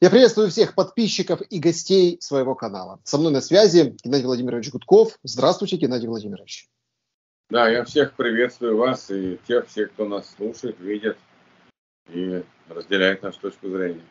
Я приветствую всех подписчиков и гостей своего канала. Со мной на связи Геннадий Владимирович Гудков. Здравствуйте, Геннадий Владимирович. Да, я всех приветствую вас и тех, всех, кто нас слушает, видит и разделяет нашу точку зрения.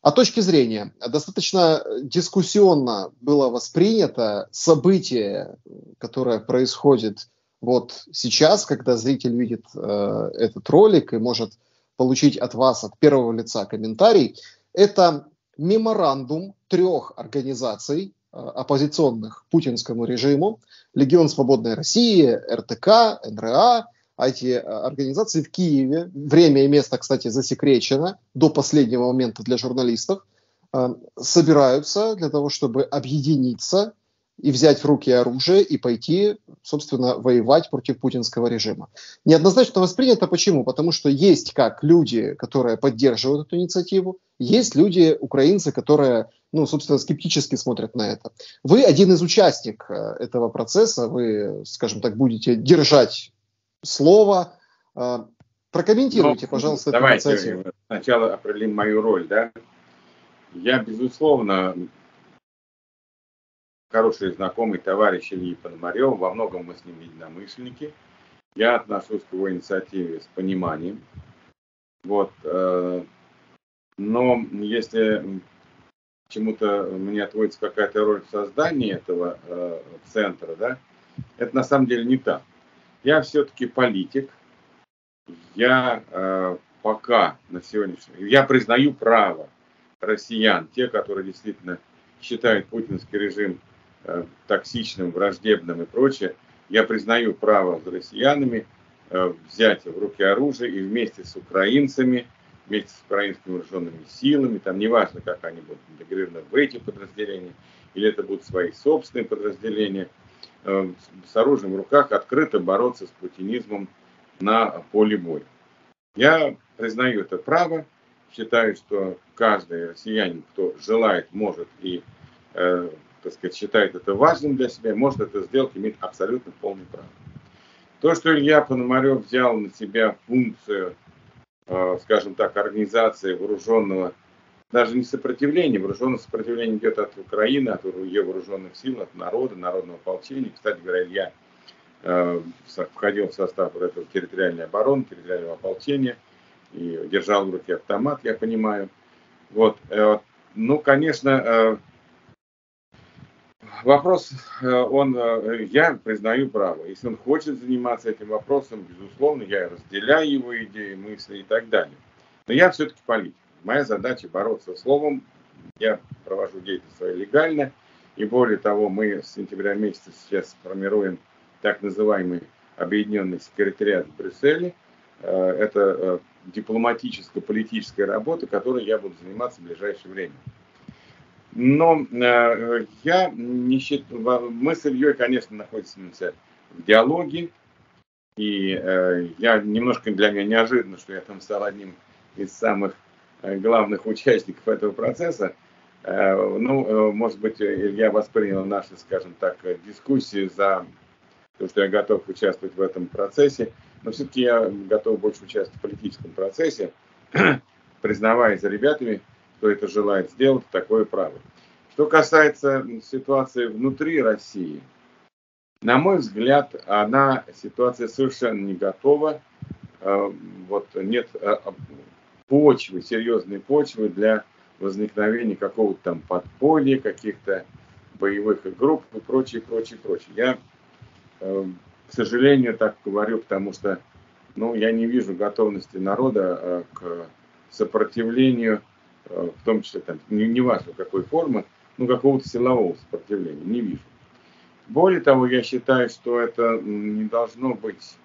А точки зрения. Достаточно дискуссионно было воспринято событие, которое происходит вот сейчас, когда зритель видит э, этот ролик и может получить от вас, от первого лица комментарий. Это меморандум трех организаций, э, оппозиционных путинскому режиму, Легион Свободной России, РТК, НРА, а эти э, организации в Киеве, время и место, кстати, засекречено до последнего момента для журналистов, э, собираются для того, чтобы объединиться и взять в руки оружие и пойти, собственно, воевать против путинского режима. Неоднозначно воспринято. Почему? Потому что есть как люди, которые поддерживают эту инициативу, есть люди, украинцы, которые, ну, собственно, скептически смотрят на это. Вы один из участников э, этого процесса, вы, скажем так, будете держать слово. Э, прокомментируйте, ну, пожалуйста, давайте эту инициативу. сначала определим мою роль, да. Я, безусловно, хороший знакомый товарищ Ильи Пономарева, во многом мы с ним единомышленники. Я отношусь к его инициативе с пониманием. Вот, э, но если чему-то мне отводится какая-то роль в создании этого э, центра, да, это на самом деле не так. Я все-таки политик. Я э, пока на сегодняшний я признаю право россиян, те, которые действительно считают путинский режим токсичным, враждебным и прочее, я признаю право за россиянами э, взять в руки оружие и вместе с украинцами, вместе с украинскими вооруженными силами, там неважно, как они будут интегрированы в эти подразделения, или это будут свои собственные подразделения, э, с оружием в руках открыто бороться с путинизмом на поле боя. Я признаю это право, считаю, что каждый россиянин, кто желает, может и так сказать, считает это важным для себя, может это сделать, имеет абсолютно полный право. То, что Илья Пономарев взял на себя функцию, э, скажем так, организации вооруженного, даже не сопротивления, вооруженное сопротивление идет от Украины, от ее вооруженных сил, от народа, народного ополчения. Кстати говоря, я э, входил в состав вот этого территориальной обороны, территориального ополчения и держал в руке автомат, я понимаю. Вот, э, ну, конечно, Вопрос, э, он, э, я признаю право. Если он хочет заниматься этим вопросом, безусловно, я разделяю его идеи, мысли и так далее. Но я все-таки политик. Моя задача бороться словом. Я провожу деятельность свою легально. И более того, мы с сентября месяца сейчас формируем так называемый объединенный секретариат в Брюсселе. Э, это дипломатическая, политическая работа, которой я буду заниматься в ближайшее время. Но э, я не считаю, мы с Ильей, конечно, находимся в диалоге, и э, я немножко для меня неожиданно, что я там стал одним из самых э, главных участников этого процесса. Э, ну, э, может быть, Илья воспринял наши, скажем так, дискуссии за то, что я готов участвовать в этом процессе, но все-таки я готов больше участвовать в политическом процессе, признавая за ребятами, кто это желает сделать, такое право. Что касается ситуации внутри России, на мой взгляд, она ситуация совершенно не готова. Э, вот нет э, почвы, серьезной почвы для возникновения какого-то там подполья, каких-то боевых групп и прочее, прочее, прочее. Я, э, к сожалению, так говорю, потому что ну, я не вижу готовности народа к сопротивлению Э, в том числе там, не, не важно какой формы, ну какого-то силового сопротивления, не вижу. Более того, я считаю, что это не должно быть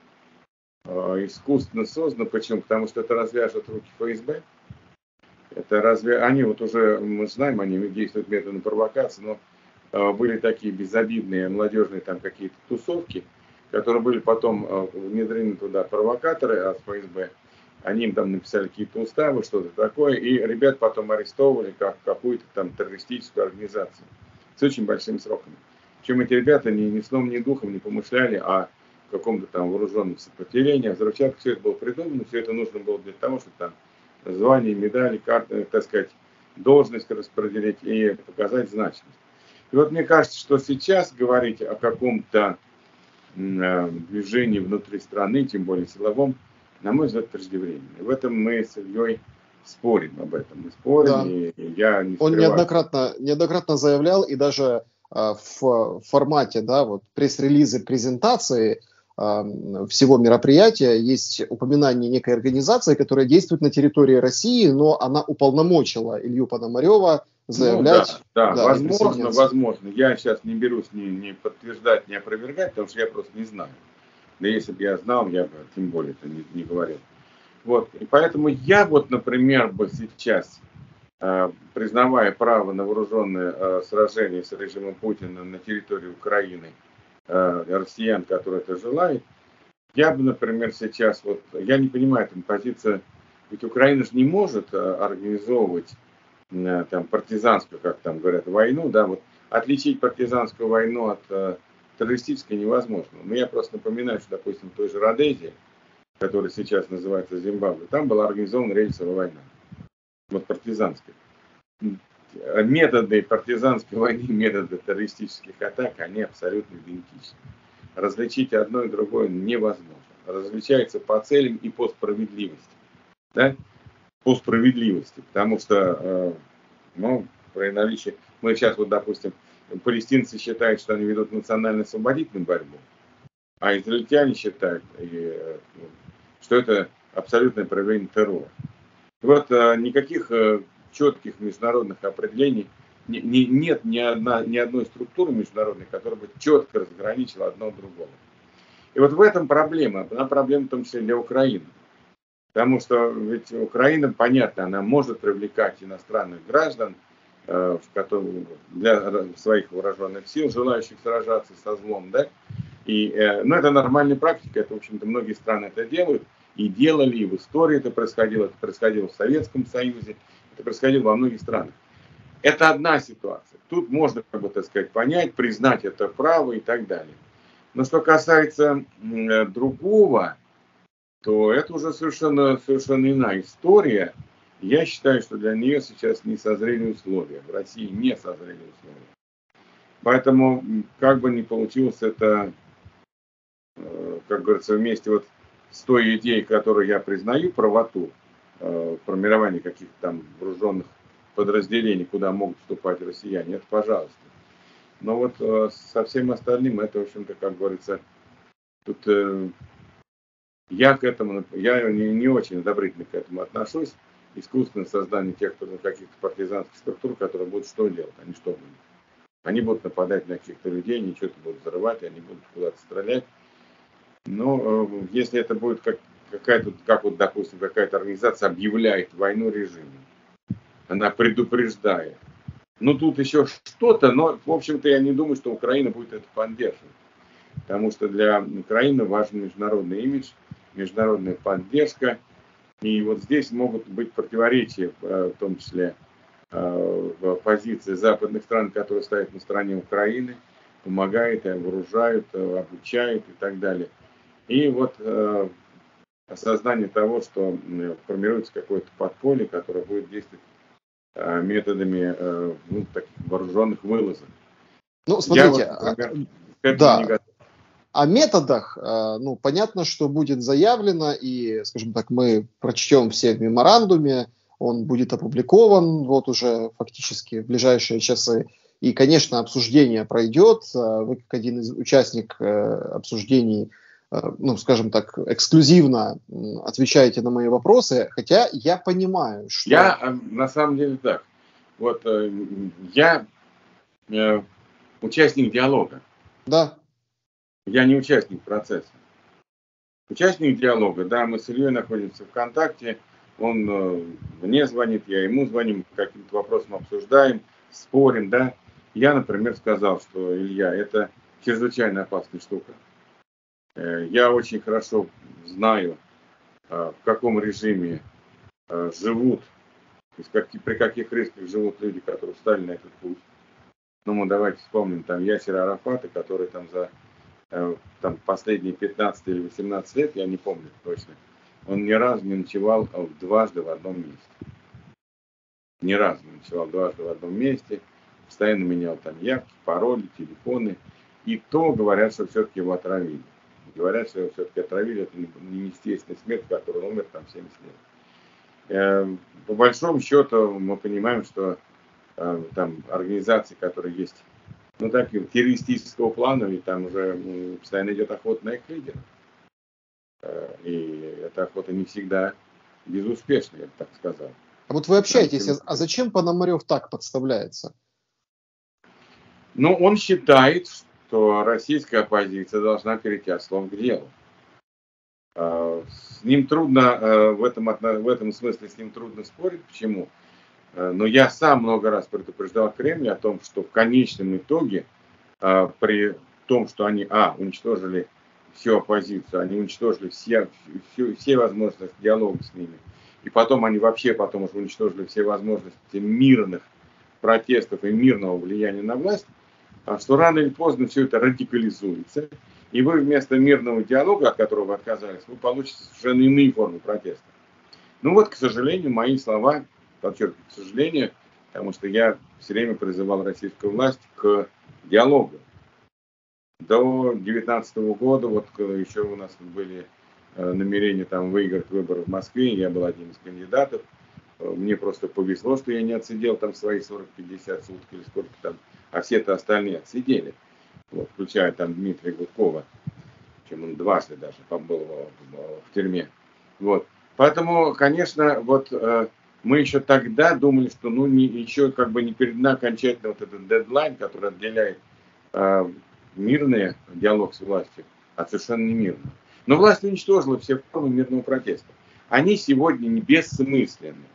э, искусственно создано. Почему? Потому что это развяжет руки ФСБ. Это разве они вот уже, мы знаем, они действуют методом провокации, но э, были такие безобидные молодежные там какие-то тусовки, которые были потом э, внедрены туда провокаторы от ФСБ, они им там написали какие-то уставы, что-то такое, и ребят потом арестовывали как какую-то там террористическую организацию с очень большими сроками. Причем эти ребята ни, ни сном, ни духом не помышляли о каком-то там вооруженном сопротивлении, а взрывчатка, все это было придумано, все это нужно было для того, чтобы там звания, медали, карты, так сказать, должность распределить и показать значимость. И вот мне кажется, что сейчас говорить о каком-то э, движении внутри страны, тем более силовом, на мой взгляд, преждевременно. И в этом мы с Ильей спорим об этом. Мы спорим, да. и я не Он неоднократно, неоднократно заявлял, и даже э, в формате да, вот, пресс-релиза презентации э, всего мероприятия есть упоминание некой организации, которая действует на территории России, но она уполномочила Илью Пономарева заявлять. Ну, да, да, да возможно, возможно. Я сейчас не берусь ни, ни подтверждать, ни опровергать, потому что я просто не знаю. Да если бы я знал, я бы тем более это не, не говорил. Вот. И поэтому я вот, например, бы сейчас, э, признавая право на вооруженное э, сражение с режимом Путина на территории Украины, э, россиян, которые это желают, я бы, например, сейчас, вот, я не понимаю эту позицию, ведь Украина же не может э, организовывать там партизанскую, как там говорят, войну, да, вот отличить партизанскую войну от террористической невозможно. Но я просто напоминаю, что, допустим, в той же Родезии, который сейчас называется Зимбабве, там была организована рельсовая война. Вот партизанская. Методы партизанской войны, методы террористических атак, они абсолютно идентичны. Различить одно и другое невозможно. Различается по целям и по справедливости. Да? По справедливости. Потому что, э, ну, при наличии... Мы сейчас вот, допустим, палестинцы считают, что они ведут национально-освободительную борьбу, а израильтяне считают, и, ну, что это абсолютное проявление террора. Вот а, никаких а, четких международных определений не, не, нет ни, одна, ни одной структуры международной, которая бы четко разграничила одно от другого. И вот в этом проблема, она проблема в том числе для Украины. Потому что ведь Украина, понятно, она может привлекать иностранных граждан э, для своих вооруженных сил, желающих сражаться со злом, да, и, э, ну, это нормальная практика, это, в общем-то, многие страны это делают, и делали, и в истории это происходило, это происходило в Советском Союзе, это происходило во многих странах. Это одна ситуация. Тут можно, как бы, так сказать, понять, признать это право и так далее. Но что касается э, другого, то это уже совершенно, совершенно иная история. Я считаю, что для нее сейчас не созрели условия. В России не созрели условия. Поэтому, как бы ни получилось это Э, как говорится, вместе вот с той идеей, которую я признаю, правоту э, формирования каких-то там вооруженных подразделений, куда могут вступать россияне, это пожалуйста. Но вот э, со всем остальным это, в общем-то, как говорится, тут я к этому, я не, не очень одобрительно к этому отношусь. Искусственное создание тех каких-то партизанских структур, которые будут что делать, они что будут? Они будут нападать на каких-то людей, они что-то будут взрывать, они будут куда-то стрелять. Но э, если это будет как, какая-то, как вот, допустим, какая-то организация объявляет войну режиму, она предупреждает. Ну, тут еще что-то, но, в общем-то, я не думаю, что Украина будет это поддерживать. Потому что для Украины важен международный имидж, международная поддержка. И вот здесь могут быть противоречия, э, в том числе э, в позиции западных стран, которые стоят на стороне Украины, помогают, вооружают, обучают и так далее. И вот э, осознание того, что формируется какое-то подполье, которое будет действовать э, методами э, ну, таких вооруженных вылазок. Ну, смотрите, Я, вот, например, а, да. О методах, э, ну, понятно, что будет заявлено, и, скажем так, мы прочтем все в меморандуме, он будет опубликован вот уже фактически в ближайшие часы. И, конечно, обсуждение пройдет. Э, вы, как один из участников э, обсуждений, ну, скажем так, эксклюзивно отвечаете на мои вопросы, хотя я понимаю, что... Я, на самом деле, так. Вот я участник диалога. Да. Я не участник процесса. Участник диалога, да, мы с Ильей находимся в контакте, он э, мне звонит, я ему звоним, каким-то вопросом обсуждаем, спорим, да. Я, например, сказал, что Илья, это чрезвычайно опасная штука. Э, я очень хорошо знаю, э, в каком режиме живут, при каких рисках живут люди, которые встали на этот путь. Ну, мы давайте вспомним там Ясера Арафата, который там за там, последние 15 или 18 лет, я не помню точно, он ни разу не ночевал дважды в одном месте. Ни разу не ночевал дважды в одном месте. Постоянно менял там явки, пароли, телефоны. И то говорят, что все-таки его отравили. Говорят, что его все-таки отравили. Это не естественная смерть, который умер там 70 лет. Э, по большому счету мы понимаем, что э, там организации, которые есть, ну так, террористического плана, и там уже постоянно идет охота на их лидеров. Э, и эта охота не всегда безуспешная, я бы так сказал. А вот вы общаетесь, а, а зачем Пономарев так подставляется? Ну, он считает, что российская оппозиция должна перейти от слов к делу. А, с ним трудно э, в этом, в этом смысле с ним трудно спорить. Почему? Э, но я сам много раз предупреждал Кремль о том, что в конечном итоге э, при том, что они, а, уничтожили всю оппозицию, они уничтожили все, все, все возможности диалога с ними, и потом они вообще потом уже уничтожили все возможности мирных протестов и мирного влияния на власть, а что рано или поздно все это радикализуется, и вы вместо мирного диалога, от которого отказались, вы получите совершенно иные формы протеста. Ну вот, к сожалению, мои слова, подчеркиваю, к сожалению, потому что я все время призывал российскую власть к диалогу. До 2019 года, вот еще у нас были э, намерения там выиграть выборы в Москве, я был одним из кандидатов. Э, мне просто повезло, что я не отсидел там свои 40-50 суток или сколько там, а все-то остальные отсидели вот, включая там Дмитрия Гудкова, чем он дважды даже побыл в, в тюрьме. Вот. Поэтому, конечно, вот э, мы еще тогда думали, что ну не, еще как бы не передана окончательно вот этот дедлайн, который отделяет э, мирный диалог с властью от совершенно не мирного. Но власть уничтожила все формы мирного протеста. Они сегодня не бессмысленны.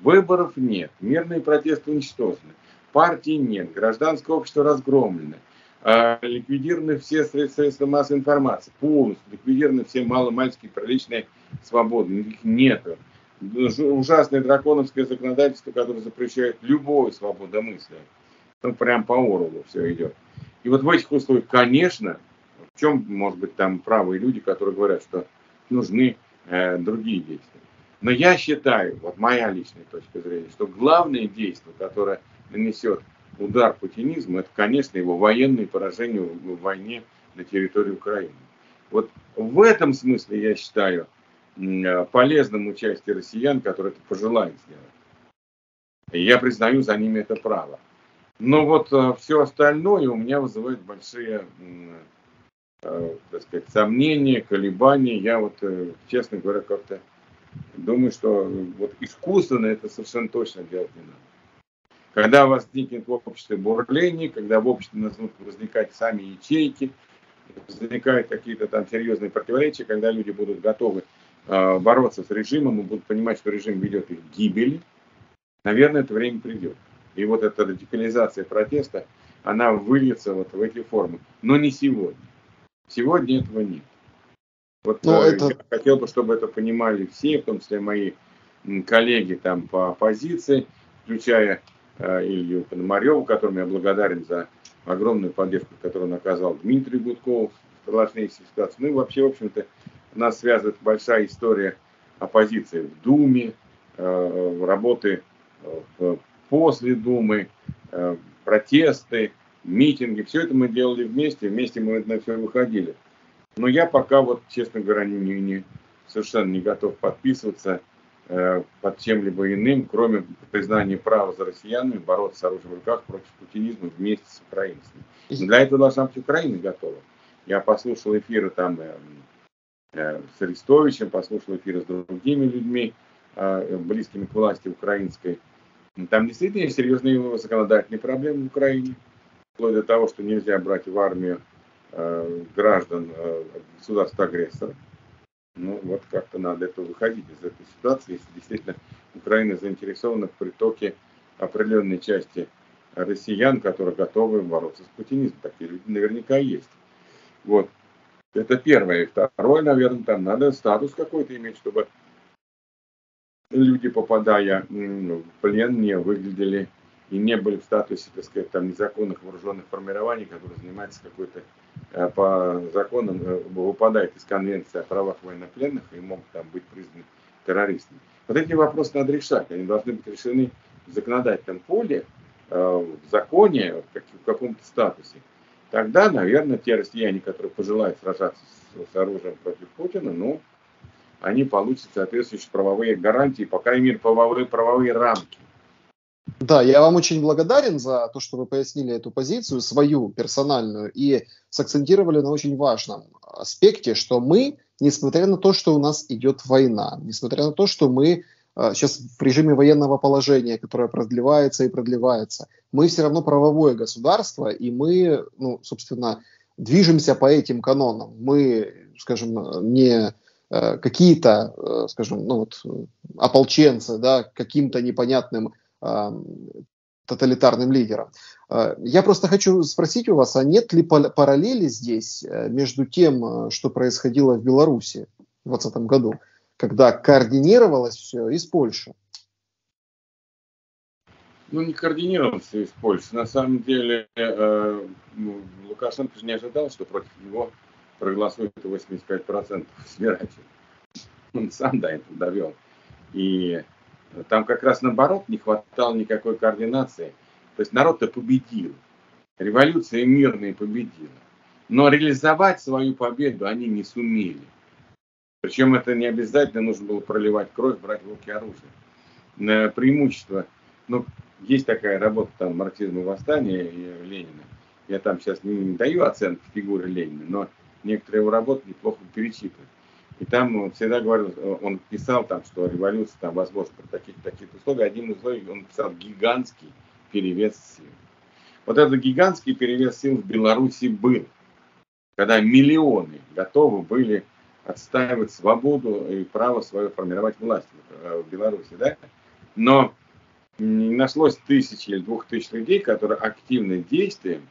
Выборов нет, мирные протесты уничтожены, партии нет, гражданское общество разгромлено, а, ликвидированы все средства массовой информации, полностью ликвидированы все маломальские приличные свободы, их нету. Ужасное драконовское законодательство, которое запрещает любую свободу мысли. Ну, прям по Орлу все идет. И вот в этих условиях, конечно, в чем, может быть, там правые люди, которые говорят, что нужны э, другие действия. Но я считаю, вот моя личная точка зрения, что главное действие, которое нанесет удар путинизма, это, конечно, его военные поражения в войне на территории Украины. Вот в этом смысле я считаю полезным участие россиян, которые это пожелают сделать. Я признаю за ними это право. Но вот э, все остальное у меня вызывает большие э, так сказать, сомнения, колебания. Я вот, э, честно говоря, как-то думаю, что вот искусственно это совершенно точно делать не надо. Когда возникнет в обществе бурление, когда в обществе начнут возникать сами ячейки, возникают какие-то там серьезные противоречия, когда люди будут готовы э, бороться с режимом и будут понимать, что режим ведет их к гибели, наверное, это время придет. И вот эта радикализация протеста, она выльется вот в эти формы. Но не сегодня. Сегодня этого нет. Вот ну, э, это... я хотел бы, чтобы это понимали все, в том числе мои коллеги там по оппозиции, включая Э, Илью Пономареву, которому я благодарен за огромную поддержку, которую он оказал Дмитрию Гудкову в сложнейшей ситуации. Ну и вообще, в общем-то, нас связывает большая история оппозиции в Думе, э, работы э, после Думы, протесты, митинги. Все это мы делали вместе, вместе мы на все выходили. Но я пока вот, честно говоря, не, не, совершенно не готов подписываться Э, под чем-либо иным, кроме признания права за россиянами бороться с оружием в руках против путинизма вместе с украинцами. Но для этого должна быть Украина готова. Я послушал эфиры там э, э, с Арестовичем, послушал эфиры с другими людьми, э, близкими к власти украинской. Там действительно есть серьезные законодательные проблемы в Украине, вплоть до того, что нельзя брать в армию э, граждан э, государства-агрессора. Ну, вот как-то надо это выходить из этой ситуации, если действительно Украина заинтересована в притоке определенной части россиян, которые готовы бороться с путинизмом. Такие люди наверняка есть. Вот. Это первое. И второе, наверное, там надо статус какой-то иметь, чтобы люди, попадая в плен, не выглядели и не были в статусе, так сказать, там незаконных вооруженных формирований, которые занимаются какой-то э, по законам, э, выпадает из конвенции о правах военнопленных и могут там быть признаны террористами. Вот эти вопросы надо решать. Они должны быть решены в законодательном поле, э, в законе, в каком-то статусе, тогда, наверное, те россияне, которые пожелают сражаться с, с оружием против Путина, ну, они получат соответствующие правовые гарантии, по крайней мере, правовые, правовые рамки. Да, я вам очень благодарен за то, что вы пояснили эту позицию, свою персональную, и сакцентировали на очень важном аспекте, что мы, несмотря на то, что у нас идет война, несмотря на то, что мы сейчас в режиме военного положения, которое продлевается и продлевается, мы все равно правовое государство, и мы, ну, собственно, движемся по этим канонам. Мы, скажем, не э, какие-то, э, скажем, ну вот, ополченцы, да, каким-то непонятным э, тоталитарным лидером. Э, я просто хочу спросить у вас, а нет ли параллели здесь э, между тем, что происходило в Беларуси в 2020 году? Когда координировалось все из Польши? Ну, не координировалось все из Польши. На самом деле, э, ну, Лукашенко же не ожидал, что против него проголосует 85% избирателей. Он сам до этого довел. И там как раз наоборот не хватало никакой координации. То есть народ-то победил. Революция мирная победила. Но реализовать свою победу они не сумели. Причем это не обязательно нужно было проливать кровь, брать в руки оружие. Преимущество, ну, есть такая работа там марксизма и восстания Ленина. Я там сейчас не, не даю оценки фигуры Ленина, но некоторые его работы неплохо перечитываю. И там он всегда говорил, он писал там, что революция там возможна при таких таких условиях. Один из условий он писал гигантский перевес сил. Вот этот гигантский перевес сил в Беларуси был, когда миллионы готовы были отстаивать свободу и право свое формировать власть в Беларуси, да? Но не нашлось тысячи или двух тысяч людей, которые активно действуют,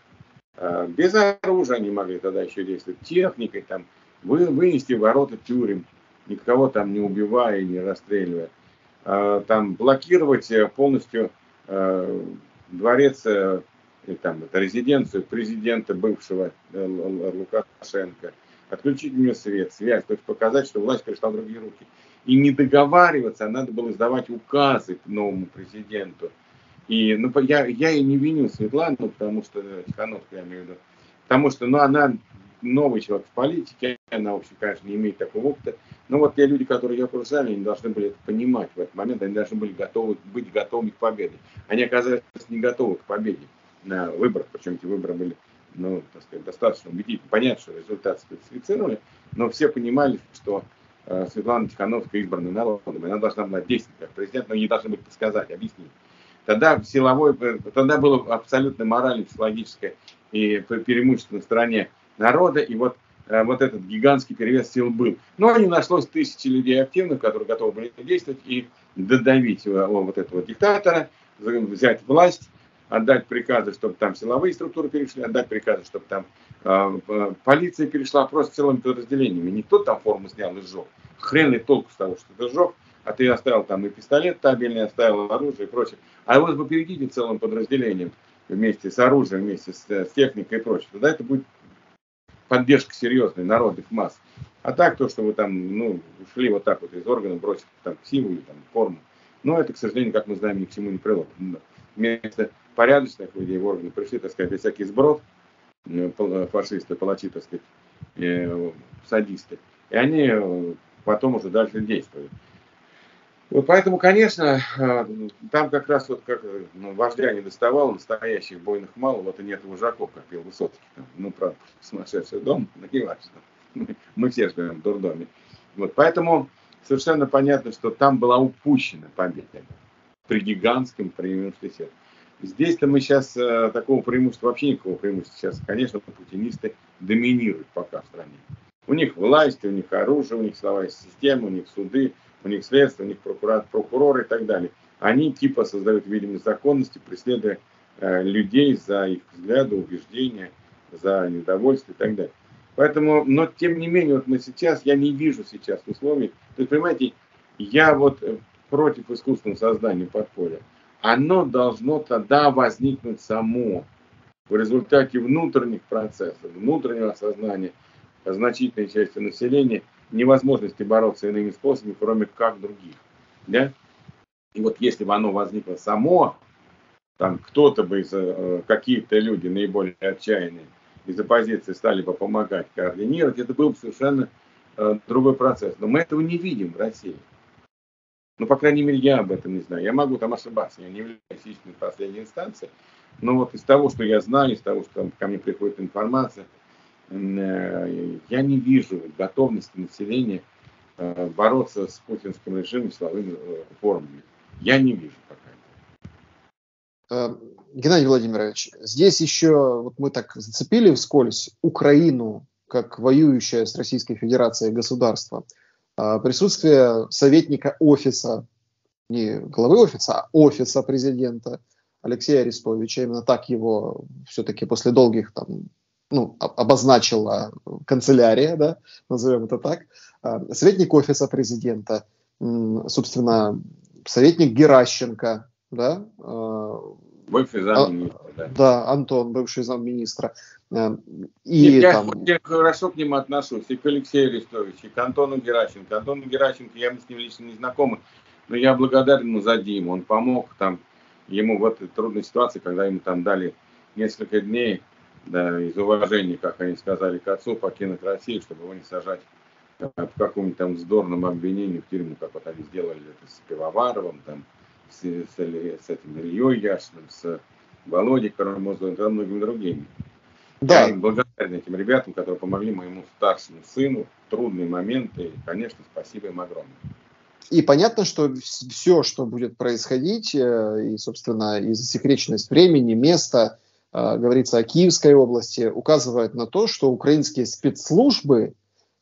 а, без оружия они могли тогда еще действовать, техникой там, вы, вынести ворота тюрем, никого там не убивая и не расстреливая, а, там блокировать э, полностью э, дворец, э, там, это резиденцию президента бывшего Лукашенко – отключить мне свет, связь, то есть показать, что власть перешла в другие руки. И не договариваться, а надо было издавать указы новому президенту. И ну, я, я и не виню Светлану, потому что, Тихановскую я имею в виду, потому что ну, она новый человек в политике, она вообще, конечно, не имеет такого опыта. Но вот те люди, которые ее окружали, они должны были это понимать в этот момент, они должны были готовы, быть готовы к победе. Они оказались не готовы к победе на выборах, причем эти выборы были ну, так сказать, достаточно убедительно. Понятно, что результат специфицировали, но все понимали, что э, Светлана Тихановская избрана народом, и она должна была действовать как президент, но ей должны были подсказать, объяснить. Тогда силовой, э, тогда было абсолютно морально, психологическое и преимущество на стороне народа, и вот э, вот этот гигантский перевес сил был. Но не нашлось тысячи людей активных, которые готовы были действовать и додавить э, вот этого диктатора, взять власть отдать приказы, чтобы там силовые структуры перешли, отдать приказы, чтобы там э, полиция перешла просто целыми подразделениями. Никто там форму снял и сжег. Хрен и толку с того, что ты сжег, а ты оставил там и пистолет табельный, оставил оружие и прочее. А вот вы перейдите целым подразделением вместе с оружием, вместе с, с техникой и прочее, тогда это будет поддержка серьезной народных масс. А так то, что вы там, ну, ушли вот так вот из органов, бросили там силу или там форму, но это, к сожалению, как мы знаем, ни к чему не приводит. Вместо порядочных людей в органы пришли, так сказать, всякий сброд, э, э, фашисты, палачи, так сказать, э, садисты. И они потом уже дальше действуют. Вот поэтому, конечно, там как раз вот как ну, вождя не доставало, настоящих бойных мало, вот и нет вожаков, как пел Высоцкий. Там, ну, правда, сумасшедший дом, но не важно. Мы все живем в дурдоме. Вот, поэтому совершенно понятно, что там была упущена победа при гигантском преимуществе. Здесь-то мы сейчас э, такого преимущества, вообще никакого преимущества сейчас, конечно, путинисты доминируют пока в стране. У них власть, у них оружие, у них силовая система, у них суды, у них следствие, у них прокурор, прокуроры и так далее. Они типа создают видимость законности, преследуя э, людей за их взгляды, убеждения, за недовольство и так далее. Поэтому, но тем не менее, вот мы сейчас, я не вижу сейчас условий. То есть, понимаете, я вот э, против искусственного создания подполья оно должно тогда возникнуть само в результате внутренних процессов, внутреннего осознания значительной части населения невозможности бороться иными способами, кроме как других. Да? И вот если бы оно возникло само, там кто-то бы, из, э, какие-то люди наиболее отчаянные, из оппозиции стали бы помогать, координировать, это был бы совершенно э, другой процесс. Но мы этого не видим в России. Ну, по крайней мере, я об этом не знаю. Я могу там ошибаться, я не являюсь истинной последней инстанцией. Но вот из того, что я знаю, из того, что ко мне приходит информация, э, я не вижу готовности населения э, бороться с путинским режимом силовыми э, формами. Я не вижу пока. Геннадий Владимирович, здесь еще вот мы так зацепили вскользь Украину как воюющее с Российской Федерацией государство. Присутствие советника офиса, не главы офиса, а офиса президента – Алексея Арестовича, именно так его все-таки после долгих там, ну, обозначила канцелярия, да, назовем это так, а, советник офиса президента, собственно, советник Геращенко, да, а, Бывший замминистра, а, да. Да, Антон, бывший замминистра. И, я, там... я хорошо к нему отношусь, и к Алексею Арестовичу, и к Антону Геращенко. Антону Геращенко, я с ним лично не знакомы, но я благодарен ему за Диму. Он помог там ему в этой трудной ситуации, когда ему там дали несколько дней, да, из уважения, как они сказали, к отцу покинуть Россию, чтобы его не сажать э, в каком-нибудь там вздорном обвинении в тюрьму, как вот они сделали это с Пивоваровым, там, с, с, с этим Ильей Яшиным, с Володей Карамузовым и многими другими. Да. Я благодарен этим ребятам, которые помогли моему старшему сыну в трудные моменты. И, конечно, спасибо им огромное. И понятно, что все, что будет происходить, э, и, собственно, и засекреченность времени, места, э, говорится о Киевской области, указывает на то, что украинские спецслужбы,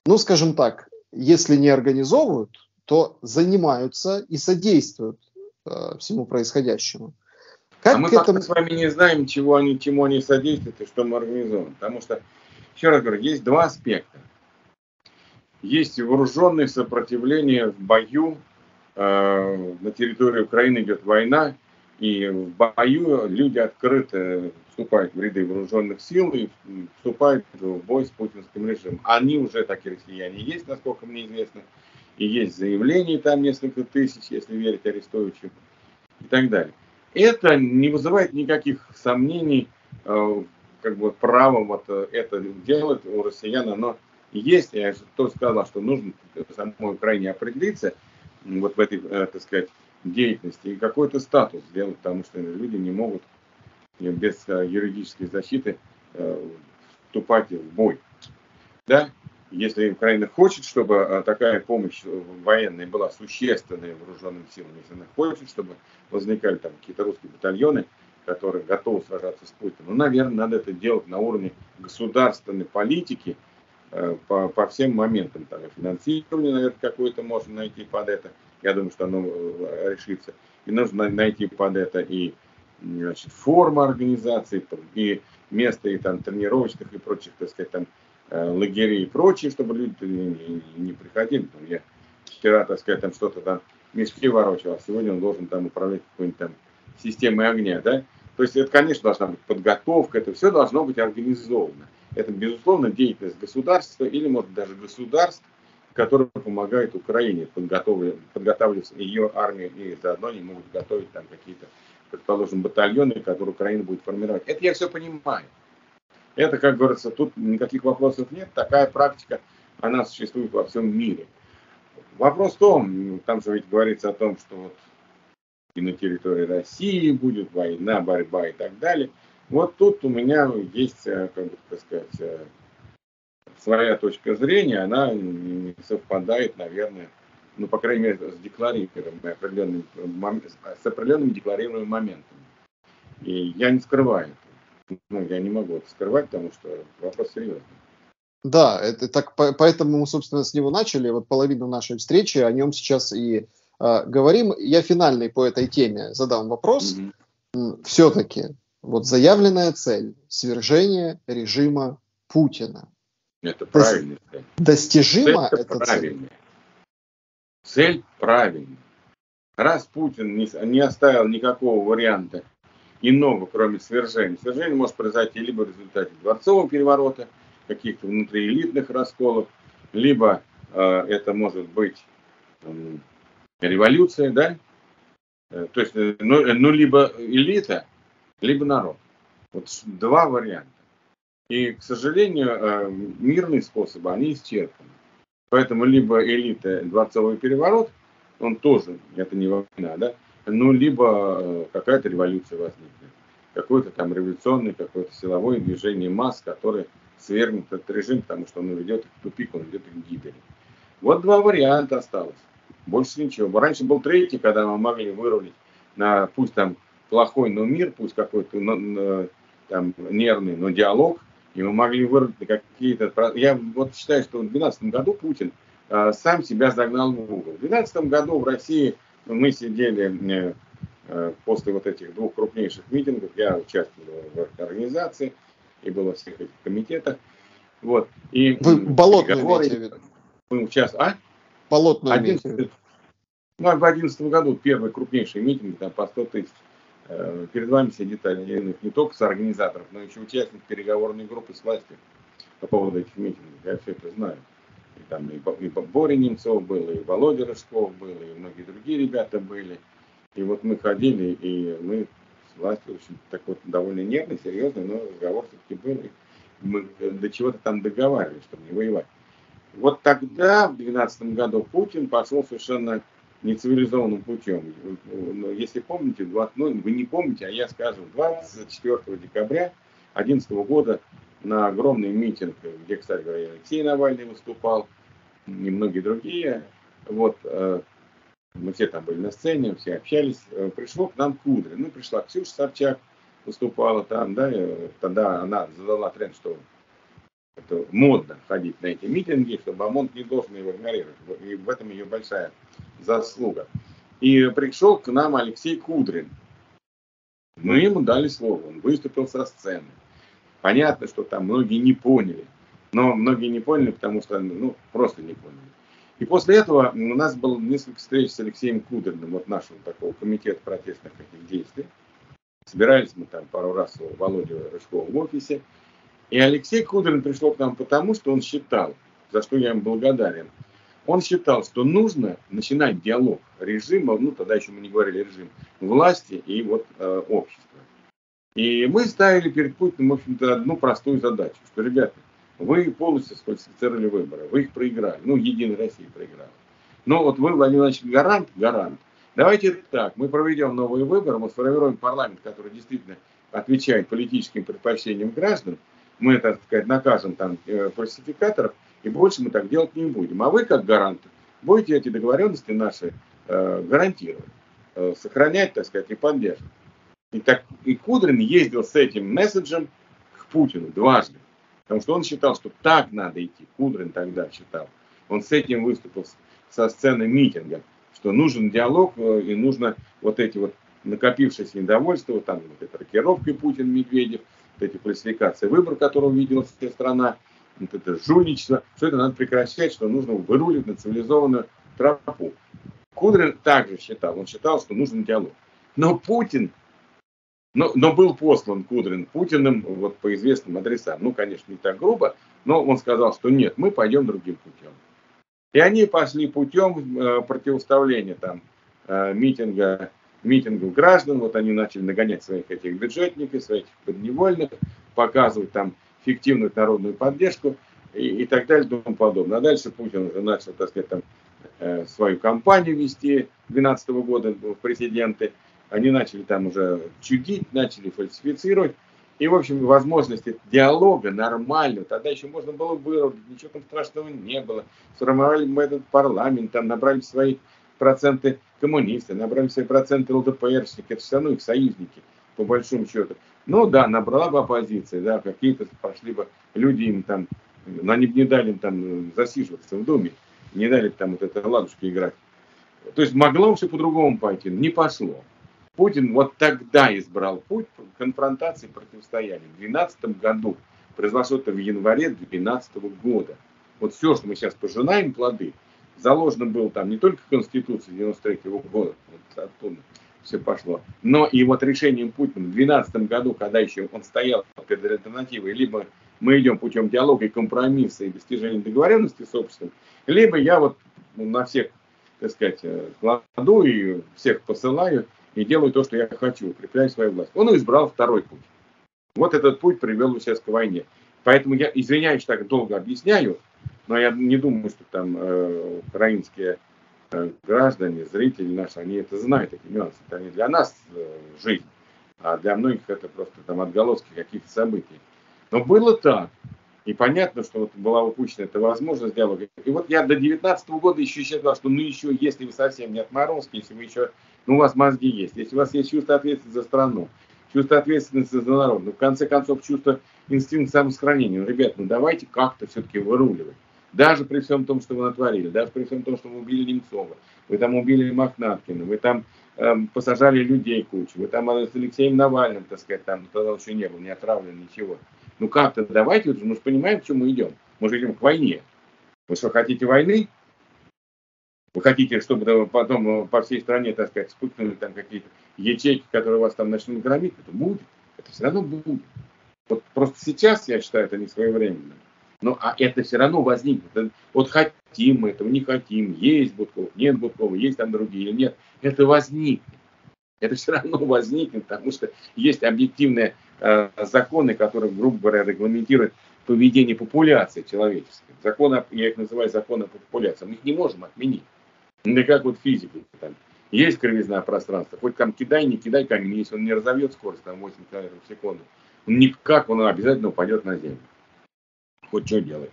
ну, скажем так, если не организовывают, то занимаются и содействуют э, всему происходящему. Как а мы этому... с вами не знаем, чего они, чему они содействуют и что мы организуем. Потому что, еще раз говорю, есть два аспекта есть вооруженное сопротивление в бою. Э, на территории Украины идет война, и в бою люди открыто вступают в ряды вооруженных сил и вступают в бой с путинским режимом. Они уже такие россияне есть, насколько мне известно. И есть заявления там несколько тысяч, если верить Арестовичу и так далее. Это не вызывает никаких сомнений, э, как бы право вот это делать у россиян, оно есть, я тоже сказал, что нужно самой Украине определиться вот в этой, э, так сказать, деятельности и какой-то статус сделать, потому что люди не могут без э, юридической защиты э, вступать в бой. Да? Если Украина хочет, чтобы такая помощь военная была существенной вооруженным силам, если она хочет, чтобы возникали там какие-то русские батальоны, которые готовы сражаться с Путиным, ну, наверное, надо это делать на уровне государственной политики, Э, по, по всем моментам. Там финансирование, наверное, какое-то можно найти под это. Я думаю, что оно э, решится. И нужно найти под это и значит, форма организации, и место и там тренировочных и прочих, так сказать, там э, лагерей и прочее, чтобы люди не, не приходили. Там, я вчера, так сказать, там что-то там мешки ворочал, а сегодня он должен там управлять какой-нибудь там системой огня, да? То есть это, конечно, должна быть подготовка, это все должно быть организовано. Это, безусловно, деятельность государства или, может, даже государств, которые помогают Украине подготавливать ее армию и заодно они могут готовить там какие-то, предположим, батальоны, которые Украина будет формировать. Это я все понимаю. Это, как говорится, тут никаких вопросов нет. Такая практика, она существует во всем мире. Вопрос в том, там же ведь говорится о том, что вот и на территории России будет война, борьба и так далее – вот тут у меня есть, э, как бы, так сказать, э, своя точка зрения, она не совпадает, наверное, ну, по крайней мере, с декларируемыми определенными, с определенными декларируемыми моментами. И я не скрываю. Ну, я не могу это скрывать, потому что вопрос серьезный. Да, это так, поэтому мы, собственно, с него начали. Вот половину нашей встречи о нем сейчас и э, говорим. Я финальный по этой теме задам вопрос. Mm-hmm. Все-таки вот заявленная цель – свержение режима Путина. Это правильная цель. Достижима цель эта правильная. цель? Цель правильная. Раз Путин не, не оставил никакого варианта иного, кроме свержения. Свержение может произойти либо в результате дворцового переворота, каких-то внутриэлитных расколов, либо э, это может быть э, революция, да, Э, то есть, э, ну, ну либо элита, либо народ. Вот два варианта. И, к сожалению, мирные способы, они исчерпаны. Поэтому либо элита, дворцовый переворот, он тоже, это не война, да, ну, либо какая-то революция возникнет. Какой-то там революционный, какое-то силовое движение масс, которое свергнет этот режим, потому что он ведет их в тупик, он ведет их к гибели. Вот два варианта осталось. Больше ничего. Раньше был третий, когда мы могли вырулить на пусть там плохой, но мир, пусть какой-то но, там нервный, но диалог, и мы могли вырулить на какие-то... Я вот считаю, что в 2012 году Путин э, сам себя загнал в угол. В 2012 году в России мы сидели э, э, после вот этих двух крупнейших митингов, я участвовал в организации и был во всех этих комитетах. Вот. И Вы болотную имеете в виду? Мы участвовали. А? Болотную 11, имеете Ну, а в 2011 году первый крупнейший митинг, там по 100 тысяч. Э, перед вами сидит один не только с организаторов, но еще участник переговорной группы с властью по поводу этих митингов. Я все это знаю. И там и, и Боря Немцов был, и Володя Рыжков был, и многие другие ребята были. И вот мы ходили, и мы с властью очень так вот довольно нервный, серьезный, но разговор все-таки был. И мы до чего-то там договаривались, чтобы не воевать. Вот тогда, в 2012 году, Путин пошел совершенно нецивилизованным путем. Если помните, ну, вы не помните, а я скажу, 24 декабря 2011 года на огромный митинг, где, кстати говоря, Алексей Навальный выступал, и многие другие, вот, э, мы все там были на сцене, все общались, э, пришло к нам Кудрин, ну, пришла Ксюша Собчак, выступала там, да, тогда она задала тренд, что это модно ходить на эти митинги, чтобы ОМОН не должен его игнорировать. И в этом ее большая заслуга. И пришел к нам Алексей Кудрин. Мы ему дали слово, он выступил со сцены. Понятно, что там многие не поняли. Но многие не поняли, потому что, ну, просто не поняли. И после этого у нас было несколько встреч с Алексеем Кудриным, вот нашего такого комитета протестных этих действий. Собирались мы там пару раз у Володи Рыжкова в офисе. И Алексей Кудрин пришел к нам потому, что он считал, за что я ему благодарен, он считал, что нужно начинать диалог режима, ну тогда еще мы не говорили режим, власти и вот э, общества. И мы ставили перед Путиным, в общем-то, одну простую задачу, что, ребята, вы полностью сфальсифицировали выборы, вы их проиграли, ну, Единая Россия проиграла. Но вот вы, Владимир Владимирович, гарант, гарант. Давайте так, мы проведем новые выборы, мы сформируем парламент, который действительно отвечает политическим предпочтениям граждан, мы, так сказать, накажем там э, фальсификаторов, и больше мы так делать не будем. А вы, как гаранты, будете эти договоренности наши э, гарантировать, э, сохранять, так сказать, и поддерживать. И, так, и Кудрин ездил с этим месседжем к Путину дважды. Потому что он считал, что так надо идти. Кудрин тогда считал. Он с этим выступил со сцены митинга, что нужен диалог э, и нужно вот эти вот накопившееся недовольство, там вот эта рокировка Путин-Медведев, вот эти фальсификации выбор, который увидела вся страна, вот это жульничество, все это надо прекращать, что нужно выруливать на цивилизованную тропу. Кудрин также считал, он считал, что нужен диалог. Но Путин, но, но был послан Кудрин Путиным вот по известным адресам. Ну, конечно, не так грубо, но он сказал, что нет, мы пойдем другим путем. И они пошли путем э, противоставления там э, митинга митингов граждан, вот они начали нагонять своих этих бюджетников, своих подневольных, показывать там фиктивную народную поддержку и, и так далее и тому подобное. А дальше Путин уже начал, так сказать, там, э, свою кампанию вести 2012 года в президенты. Они начали там уже чудить, начали фальсифицировать. И, в общем, возможности диалога нормального, тогда еще можно было вырубить, ничего там страшного не было. Сформировали мы этот парламент, там набрали свои проценты коммунисты, набрали свои проценты ЛДПРщики, это все равно их союзники, по большому счету. Ну да, набрала бы оппозиция, да, какие-то пошли бы люди им там, но они бы не дали им там засиживаться в доме, не дали там вот это ладушки играть. То есть могло все по-другому пойти, не пошло. Путин вот тогда избрал путь конфронтации, противостояния. В 2012 году произошло это в январе 2012 года. Вот все, что мы сейчас пожинаем плоды, заложено было там не только Конституция 93 -го года, вот оттуда все пошло, но и вот решением Путина в 2012 году, когда еще он стоял перед альтернативой, либо мы идем путем диалога и компромисса и достижения договоренности с обществом, либо я вот на всех, так сказать, кладу и всех посылаю, и делаю то, что я хочу, укрепляю свою власть. Он избрал второй путь. Вот этот путь привел сейчас к войне. Поэтому я извиняюсь, так долго объясняю, но я не думаю, что там э, украинские э, граждане, зрители наши, они это знают, эти нюансы. Это не для нас э, жизнь, а для многих это просто там отголоски каких-то событий. Но было так. И понятно, что вот была упущена эта возможность диалога. И вот я до 19 года еще считал, что ну еще, если вы совсем не отморозки, если вы еще, ну у вас мозги есть, если у вас есть чувство ответственности за страну, чувство ответственности за народ, ну в конце концов чувство инстинкта самосохранения. Ну, ребят, ну давайте как-то все-таки выруливать. Даже при всем том, что вы натворили, даже при всем том, что вы убили Немцова, вы там убили Мохнаткина, вы там эм, посажали людей кучу, вы там с Алексеем Навальным, так сказать, там тогда еще не был, не отравлен, ничего. Ну как-то давайте, мы же понимаем, к чему мы идем. Мы же идем к войне. Вы что, хотите войны? Вы хотите, чтобы потом по всей стране, так сказать, вспыхнули там какие-то ячейки, которые вас там начнут громить? Это будет. Это все равно будет. Вот просто сейчас, я считаю, это не своевременно. Но а это все равно возникнет. Вот хотим мы этого, не хотим, есть Будков, нет Будкова, есть там другие или нет. Это возникнет. Это все равно возникнет, потому что есть объективные э, законы, которые, грубо говоря, регламентируют поведение популяции человеческой. Законы, я их называю законы по популяции. Мы их не можем отменить. Не как вот физику. Там, есть кривизна пространства, хоть там кидай, не кидай камень, если он не разовьет скорость, там 8 км в секунду, никак он обязательно упадет на землю. Хоть что делает.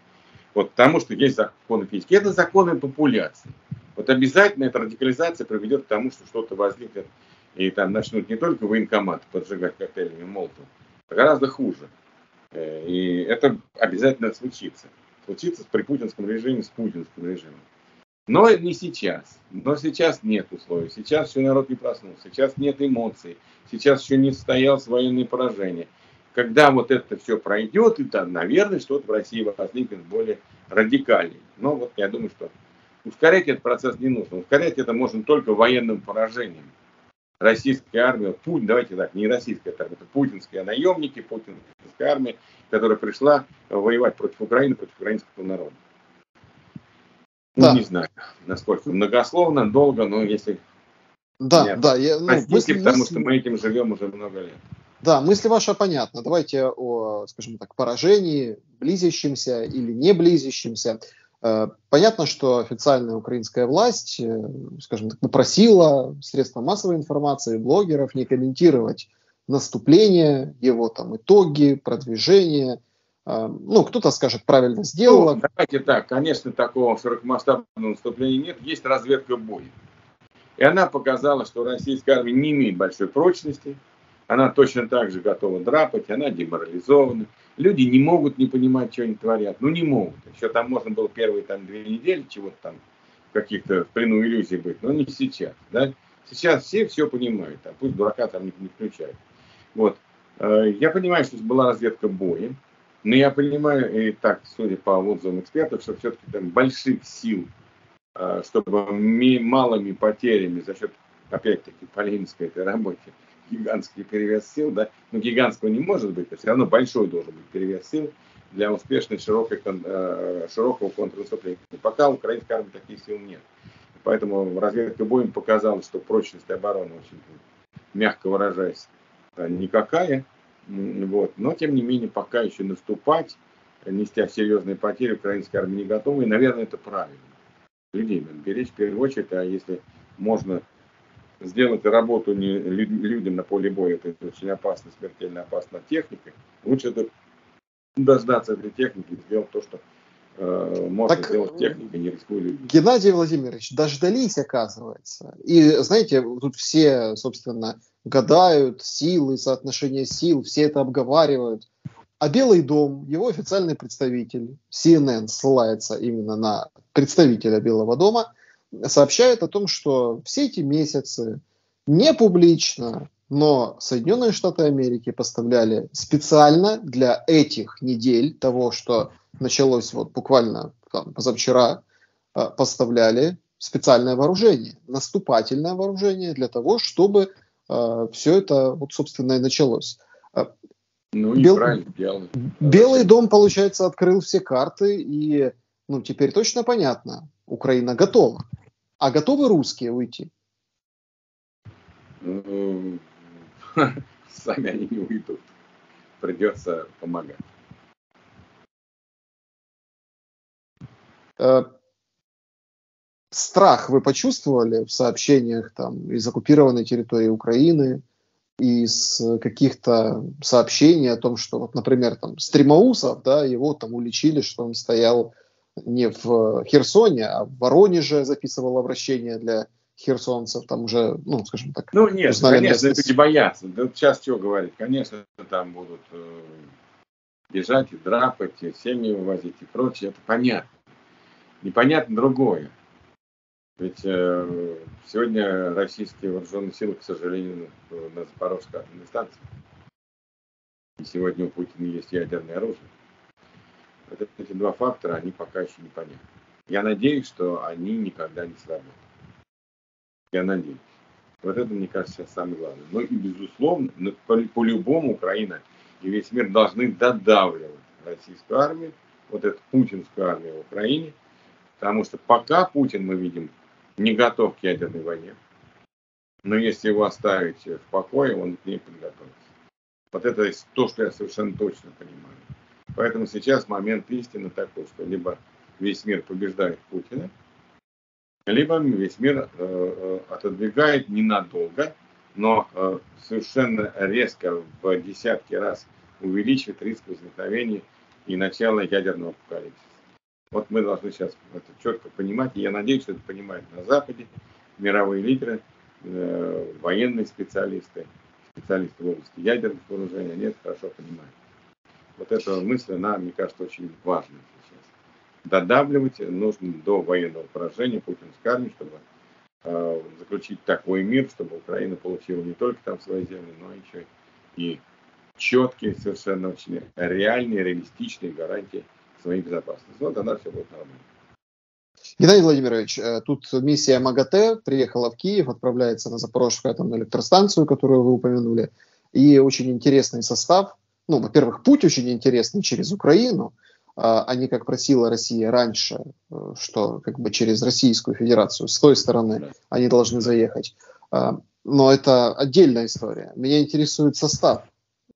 Вот потому что есть законы физики. Это законы популяции. Вот обязательно эта радикализация приведет к тому, что что-то возникнет, и там начнут не только военкомат поджигать коктейлями Молотова, а гораздо хуже. Э, и это обязательно случится. Случится при путинском режиме, с путинским режимом. Но не сейчас. Но сейчас нет условий. Сейчас еще народ не проснулся. Сейчас нет эмоций. Сейчас еще не состоялось военное поражение когда вот это все пройдет, там, наверное, что-то в России возникнет более радикальнее. Но вот я думаю, что ускорять этот процесс не нужно. Ускорять это можно только военным поражением. Российская армия, Путин, давайте так, не российская армия, это путинские наемники, путинская армия, которая пришла воевать против Украины, против украинского народа. Ну, да. не знаю, насколько многословно, долго, но если... Да, да. Я, ну, мысли, потому мысли... что мы этим живем уже много лет. Да, мысль ваша понятна. Давайте о, скажем так, поражении, близящемся или не близящемся. Э, понятно, что официальная украинская власть, э, скажем так, попросила средства массовой информации, блогеров не комментировать наступление, его там итоги, продвижение. Э, ну, кто-то скажет, правильно сделала. Ну, давайте так, конечно, такого широкомасштабного наступления нет, есть разведка боя. И она показала, что российская армия не имеет большой прочности, она точно так же готова драпать, она деморализована. Люди не могут не понимать, что они творят. Ну, не могут. Еще там можно было первые там, две недели чего-то там, каких-то в плену иллюзий быть, но не сейчас. Да? Сейчас все все понимают, а пусть дурака там не, не включают. Вот. Э, я понимаю, что была разведка боя, но я понимаю, и так, судя по отзывам экспертов, что все-таки там больших сил, э, чтобы малыми потерями за счет, опять-таки, по ленинской этой работе, гигантский перевес сил, да, но гигантского не может быть, все равно большой должен быть перевес сил для успешной широкой, э, широкого контрнаступления. Пока украинской армии таких сил нет. Поэтому разведка боем показала, что прочность обороны, очень мягко выражаясь, э, никакая. Вот. Но, тем не менее, пока еще наступать, нести серьезные потери, украинская армия не готова. И, наверное, это правильно. Людей надо беречь в первую очередь, а если можно сделать работу не людям на поле боя, это очень опасно, смертельно опасно техникой. Лучше это дождаться этой техники сделать то, что э, можно так, сделать техникой, не рискуя людьми. Геннадий Владимирович, дождались, оказывается. И знаете, тут все, собственно, гадают силы, соотношение сил, все это обговаривают. А Белый дом, его официальный представитель, CNN ссылается именно на представителя Белого дома – сообщает о том, что все эти месяцы не публично, но Соединенные Штаты Америки поставляли специально для этих недель, того, что началось вот буквально там, позавчера, э, поставляли специальное вооружение, наступательное вооружение для того, чтобы все это, вот, собственно, и началось. Э, ну, Бел... делал. Белый дом, получается, открыл все карты, и ну, теперь точно понятно, Украина готова. А готовы русские уйти? Ну, сами они не уйдут. Придется помогать. Э, страх вы почувствовали в сообщениях там из оккупированной территории Украины, из каких-то сообщений о том, что, вот, например, там Стримаусов, да, его там уличили, что он стоял не в Херсоне, а в Воронеже записывал обращение для херсонцев, там уже, ну, скажем так. Ну, нет, конечно, местность. люди боятся. Да, сейчас что говорить? Конечно, там будут э, бежать и драпать, и семьи вывозить и прочее. Это понятно. Непонятно другое. Ведь э, сегодня российские вооруженные силы, к сожалению, на Запорожской атомной станции. И сегодня у Путина есть ядерное оружие. Вот эти два фактора, они пока еще непонятны. Я надеюсь, что они никогда не сработают. Я надеюсь. Вот это, мне кажется, сейчас самое главное. Но и, безусловно, по-любому Украина и весь мир должны додавливать российскую армию, вот эту путинскую армию в Украине, потому что пока Путин, мы видим, не готов к ядерной войне. Но если его оставить в покое, он к ней подготовится. Вот это то, что я совершенно точно понимаю. Поэтому сейчас момент истины такой, что либо весь мир побеждает Путина, либо весь мир э, э, отодвигает ненадолго, но э, совершенно резко в десятки раз увеличивает риск возникновения и начала ядерного апокалипсиса. Вот мы должны сейчас это четко понимать, и я надеюсь, что это понимают на Западе мировые лидеры, э, военные специалисты, специалисты в области ядерных вооружений, они это хорошо понимают. Вот эта мысль, она, мне кажется, очень важная сейчас. Додавливать нужно до военного поражения путинской армии, чтобы э, заключить такой мир, чтобы Украина получила не только там свои земли, но еще и четкие, совершенно очень реальные, реалистичные гарантии своей безопасности. Вот тогда все будет нормально. Геннадий Владимирович, э, тут миссия МАГАТЭ приехала в Киев, отправляется на Запорожскую атомную электростанцию, которую вы упомянули. И очень интересный состав. Ну, во-первых, путь очень интересный через Украину, а не как просила Россия раньше, э, что как бы через Российскую Федерацию, с той стороны они должны заехать. А, но это отдельная история. Меня интересует состав.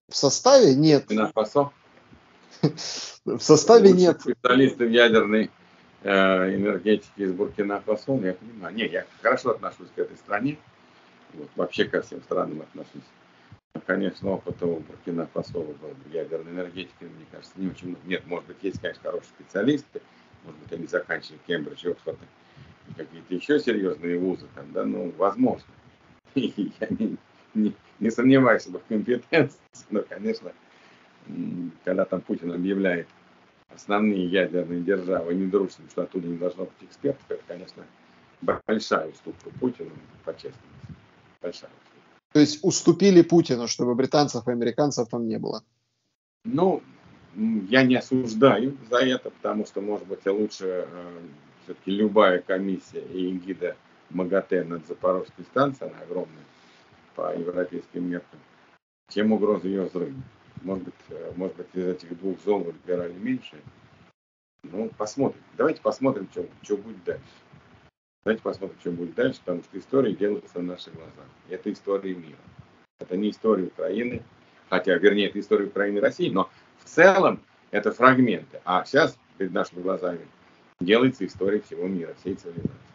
В составе нет... В составе нет. Специалисты в ядерной э, энергетике из Буркина-Фасо, я понимаю. Не, я хорошо отношусь к этой стране. Вот, вообще ко всем странам отношусь. Конечно, опыт у Буркина-Фасо был в ядерной энергетике, мне кажется, не очень Нет, может быть, есть, конечно, хорошие специалисты. Может быть, они заканчивали Кембридж, Оксфорд какие-то еще серьезные вузы там, да, ну, возможно. Я не, не, не сомневаюсь в их компетенции, но, конечно, когда там Путин объявляет основные ядерные державы недружными, что оттуда не должно быть экспертов, это, конечно, большая уступка Путину по честности. Большая уступка. То есть уступили Путину, чтобы британцев и американцев там не было? Ну, я не осуждаю за это, потому что, может быть, лучше э, все-таки любая комиссия и гида МАГАТЭ над Запорожской станцией, она огромная по европейским меркам, чем угроза ее взрыва. Может быть, э, может быть, из этих двух зол выбирали меньше. Ну, посмотрим. Давайте посмотрим, что, что будет дальше. Давайте посмотрим, что будет дальше, потому что история делается на наших глазах. Это история мира. Это не история Украины, хотя, вернее, это история Украины и России, но в целом это фрагменты. А сейчас перед нашими глазами делается история всего мира, всей цивилизации.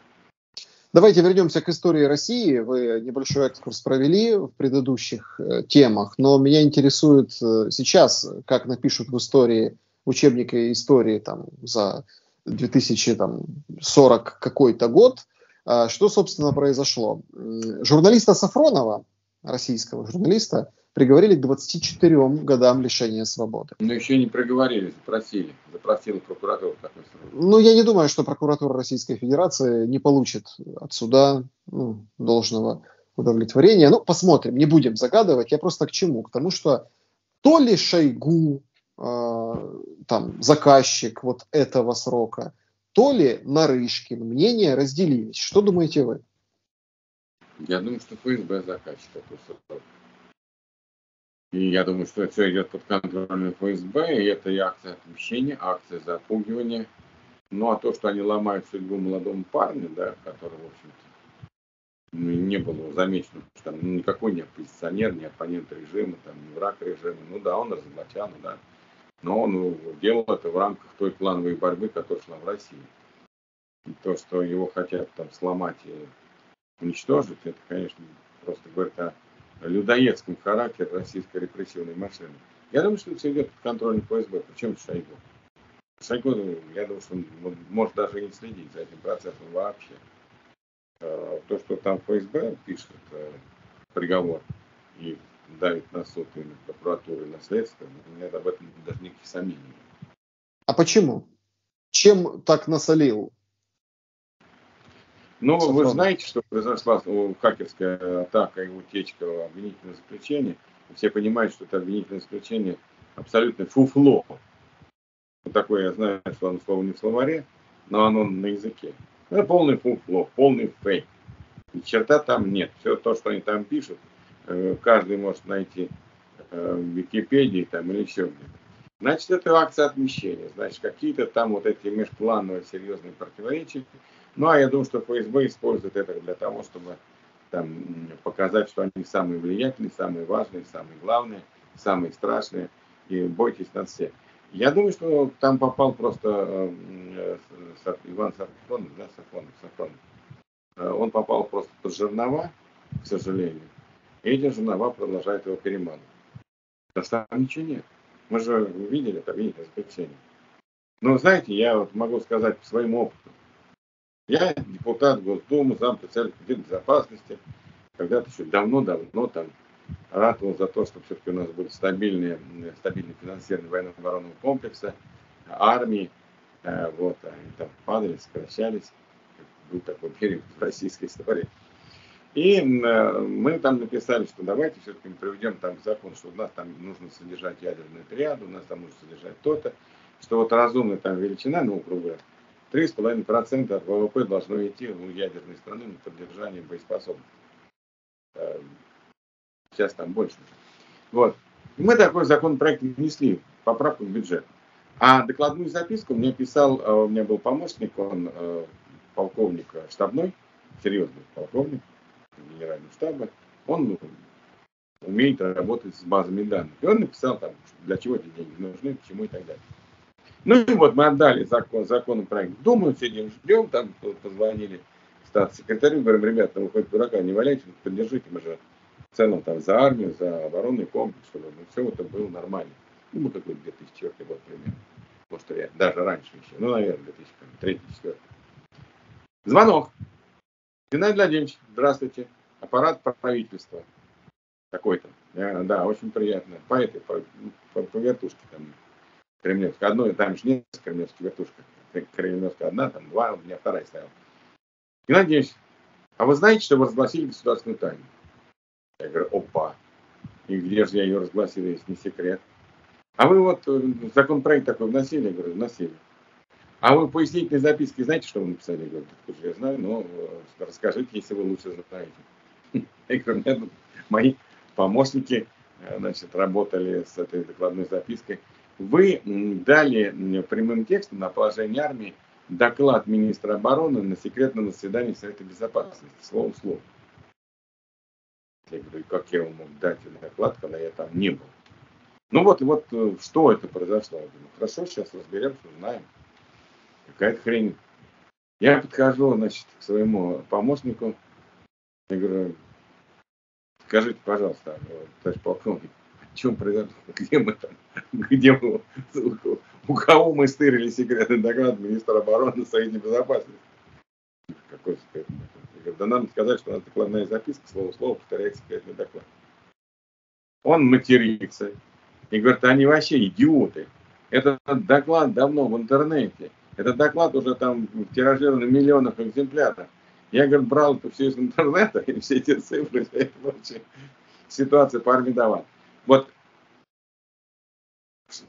Давайте вернемся к истории России. Вы небольшой экскурс провели в предыдущих э, темах, но меня интересует э, сейчас, как напишут в истории учебники истории там, за 2040 какой-то год, э, что, собственно, произошло. Журналиста Сафронова, российского журналиста, приговорили к 24 годам лишения свободы. Но еще не приговорили, запросили. Запросила прокуратура такой срок. Ну, я не думаю, что прокуратура Российской Федерации не получит от суда ну, должного удовлетворения. Ну, посмотрим, не будем загадывать. Я просто к чему? К тому, что то ли Шойгу, э, там, заказчик вот этого срока, то ли Нарышкин мнения разделились. Что думаете вы? Я думаю, что ФСБ заказчик этого срока. И я думаю, что все идет под контролем ФСБ, и это и акция отмщения, акция запугивания. Ну а то, что они ломают судьбу молодому парню, да, который, в общем-то, не было замечено, что там никакой не оппозиционер, не оппонент режима, там, не враг режима. Ну да, он разоблачал, да. Но он делал это в рамках той плановой борьбы, которая шла в России. И то, что его хотят там сломать и уничтожить, это, конечно, просто говорит о людоедском характере российской репрессивной машины. Я думаю, что это идет под контролем ФСБ. Причем Шойгу? Шойгу, я думаю, что он может даже не следить за этим процессом вообще. А, то, что там ФСБ пишет э, приговор и давит на суд и на прокуратуру и на следствие, у меня об этом даже никаких сомнений нет. А почему? Чем так насолил? Ну, Сафронов? вы знаете, что произошла хакерская атака и утечка в обвинительное заключение. Все понимают, что это обвинительное заключение абсолютно фуфло. Вот такое я знаю, что оно слово не в словаре, но оно на языке. Это полный фуфло, полный фейк. И черта там нет. Все то, что они там пишут, э, каждый может найти э, в Википедии там, или еще где-то. Значит, это акция отмещения. Значит, какие-то там вот эти межплановые серьезные противоречия. Ну, а я думаю, что ФСБ использует это для того, чтобы там, показать, что они самые влиятельные, самые важные, самые главные, самые страшные. И бойтесь нас всех. Я думаю, что там попал просто э, э, Иван Сафронов, да, Сафронов. Э, он попал просто под жернова, к сожалению. И эти жернова продолжают его переманывать. Да там ничего нет. Мы же видели это, видите, заключение. Но знаете, я вот могу сказать по своему опыту. Я депутат Госдумы, зампредседатель комитета безопасности. Когда-то еще давно-давно там ратовал за то, чтобы все-таки у нас были стабильные, стабильное финансирование военно-оборонного комплекса, армии. Э, вот, они там падали, сокращались. Был такой период в российской истории. И э, мы там написали, что давайте все-таки приведем там закон, что у нас там нужно содержать ядерную триаду, у нас там нужно содержать то-то, что вот разумная там величина, ну, грубо 3,5% от ВВП должно идти у ядерной страны на поддержание боеспособности. Э, сейчас там больше. Вот. Мы такой законопроект внесли, поправку в бюджет. А докладную записку мне писал, э, у меня был помощник, он э, полковник штабной, серьезный полковник генерального штаба, он умеет работать с базами данных. И он написал там, для чего эти деньги нужны, почему и так далее. Ну и вот мы отдали закон, законопроект. Думаю, сидим, ждем, там позвонили статс-секретарю, говорим, ребята, вы хоть дурака не валяйте, поддержите, мы же в целом там за армию, за оборонный комплекс, чтобы ну, все это было нормально. Ну, мы какой-то 2004 год примерно. Может, я, даже раньше еще. Ну, наверное, 2003-2004. Звонок. Геннадий Владимирович, здравствуйте. Аппарат правительства. Такой-то. Да, очень приятно. По этой, по, по, по вертушке там. Кремлевская. Одной, там же несколько кремлевских вертушек. Кремлевская одна, там два, у меня вторая стояла. Геннадий Владимирович, а вы знаете, что вы разгласили государственную тайну? Я говорю, опа. И где же я ее разгласил, если не секрет? А вы вот э, законопроект такой вносили? Я говорю, вносили. А вы пояснительные записки знаете, что вы написали? Я говорю, я знаю, но э, расскажите, если вы лучше знаете. Я говорю, мои помощники э, значит, работали с этой докладной запиской. Вы дали прямым текстом на положение армии доклад министра обороны на секретном заседании Совета Безопасности, словом слово. Я говорю, как я ему мог дать доклад, когда я там не был. Ну вот, вот э, что это произошло. Я говорю, хорошо, сейчас разберемся, узнаем. Какая-то хрень. Я подхожу, значит, к своему помощнику. Я говорю, скажите, пожалуйста, товарищ полковник, чем где мы там, где мы, у кого мы стырили секретный доклад министра обороны Соединенной Безопасности? Какой секретный Говорит, да надо сказать, что у нас докладная записка, слово в слово повторяет секретный доклад. Он матерится и говорит, они вообще идиоты. Этот доклад давно в интернете. Этот доклад уже там тиражирован в миллионах экземпляров. Я, говорит, брал это все из интернета, и все эти цифры, это вообще ситуация по армии давала. Вот,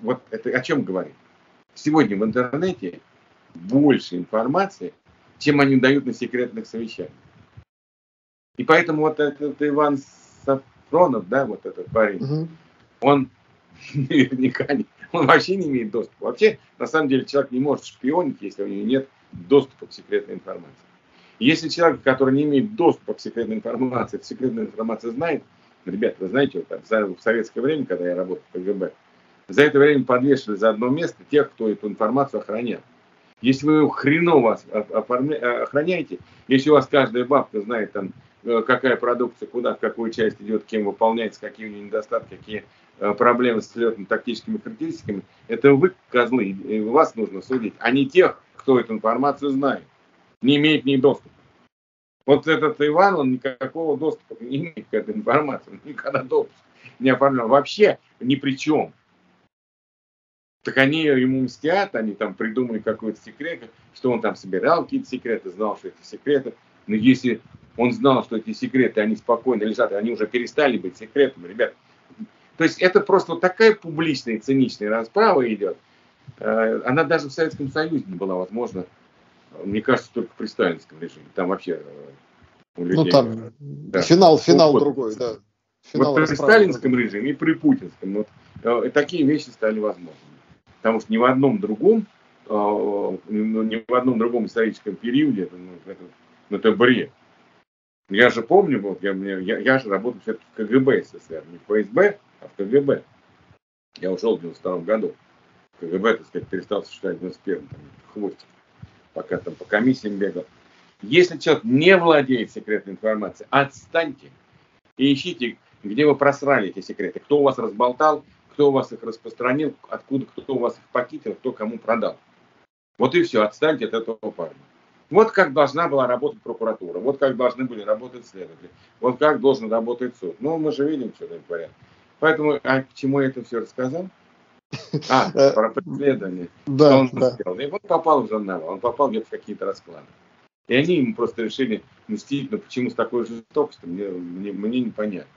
вот это о чем говорит? Сегодня в интернете больше информации, чем они дают на секретных совещаниях. И поэтому вот этот Иван Сафронов, да, вот этот парень, угу. он наверняка не, он вообще не имеет доступа. Вообще, на самом деле, человек не может шпионить, если у него нет доступа к секретной информации. Если человек, который не имеет доступа к секретной информации, эту секретную информацию знает, ребята, вы знаете, вот, в советское время, когда я работал в КГБ, за это время подвешивали за одно место тех, кто эту информацию охранял. Если вы хреново охраняете, если у вас каждая бабка знает, там, э, какая продукция, куда, в какую часть идет, кем выполняется, какие у нее недостатки, какие э, проблемы с летно-тактическими характеристиками, это вы козлы, и вас нужно судить, а не тех, кто эту информацию знает, не имеет ней доступа. Вот этот Иван, он никакого доступа не имеет к этой информации, никогда допуск не оформлял. Вообще ни при чем. Так они ему мстят, они там придумали какой-то секрет, что он там собирал какие-то секреты, знал, что это секреты. Но если он знал, что эти секреты, они спокойно лежат, они уже перестали быть секретами, ребят. То есть это просто такая публичная циничная расправа идет. Э, она даже в Советском Союзе не была возможна. Мне кажется, только при сталинском режиме. Там вообще э, у ну, людей... Ну там да. финал, финал вот, другой, да. Финал вот при сталинском режиме и при путинском вот, э, такие вещи стали возможными. Потому что ни в одном другом, э, ну, ни в одном другом историческом периоде это, ну, это, ну, это бред. Я же помню, вот, я, я, я же работал все-таки в КГБ СССР, не в ФСБ, а в КГБ. Я ушел в 92 году. КГБ, так сказать, перестал существовать в 91 там, хвостик, пока там по комиссиям бегал. Если человек не владеет секретной информацией, отстаньте и ищите, где вы просрали эти секреты, кто у вас разболтал, кто у вас их распространил, откуда, кто у вас их похитил, кто кому продал. Вот и все, отстаньте от этого парня. Вот как должна была работать прокуратура, вот как должны были работать следователи, вот как должен работать суд. Ну, мы же видим, что там порядок. Поэтому, а к чему я это все рассказал? А, э, про преследование. Да, он да. сделал. И вот попал в журнал, он попал где-то в какие-то расклады. И они ему просто решили мстить, но почему с такой жестокостью, мне, мне, мне непонятно.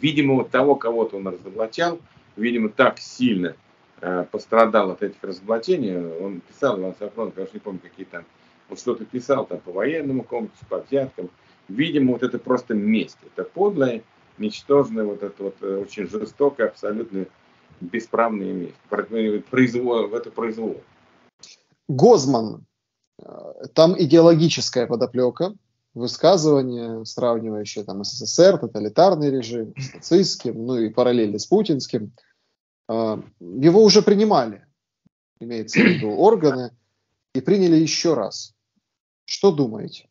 Видимо, вот того кого-то он разоблачал, видимо, так сильно э, пострадал от этих разоблачений. Он писал, Иван Сафронов, уж не помню, какие там, он что-то писал там по военному комплексу, по взяткам. Видимо, вот это просто месть. Это подлая, ничтожная, вот это вот э, очень жестокая, абсолютно бесправная месть. Э, произвол, в это произвол. Гозман. Э, там идеологическая подоплека, высказывания, сравнивающие там СССР, тоталитарный режим с нацистским, ну и параллельно с путинским. А, его уже принимали, имеется в виду органы, и приняли еще раз. Что думаете?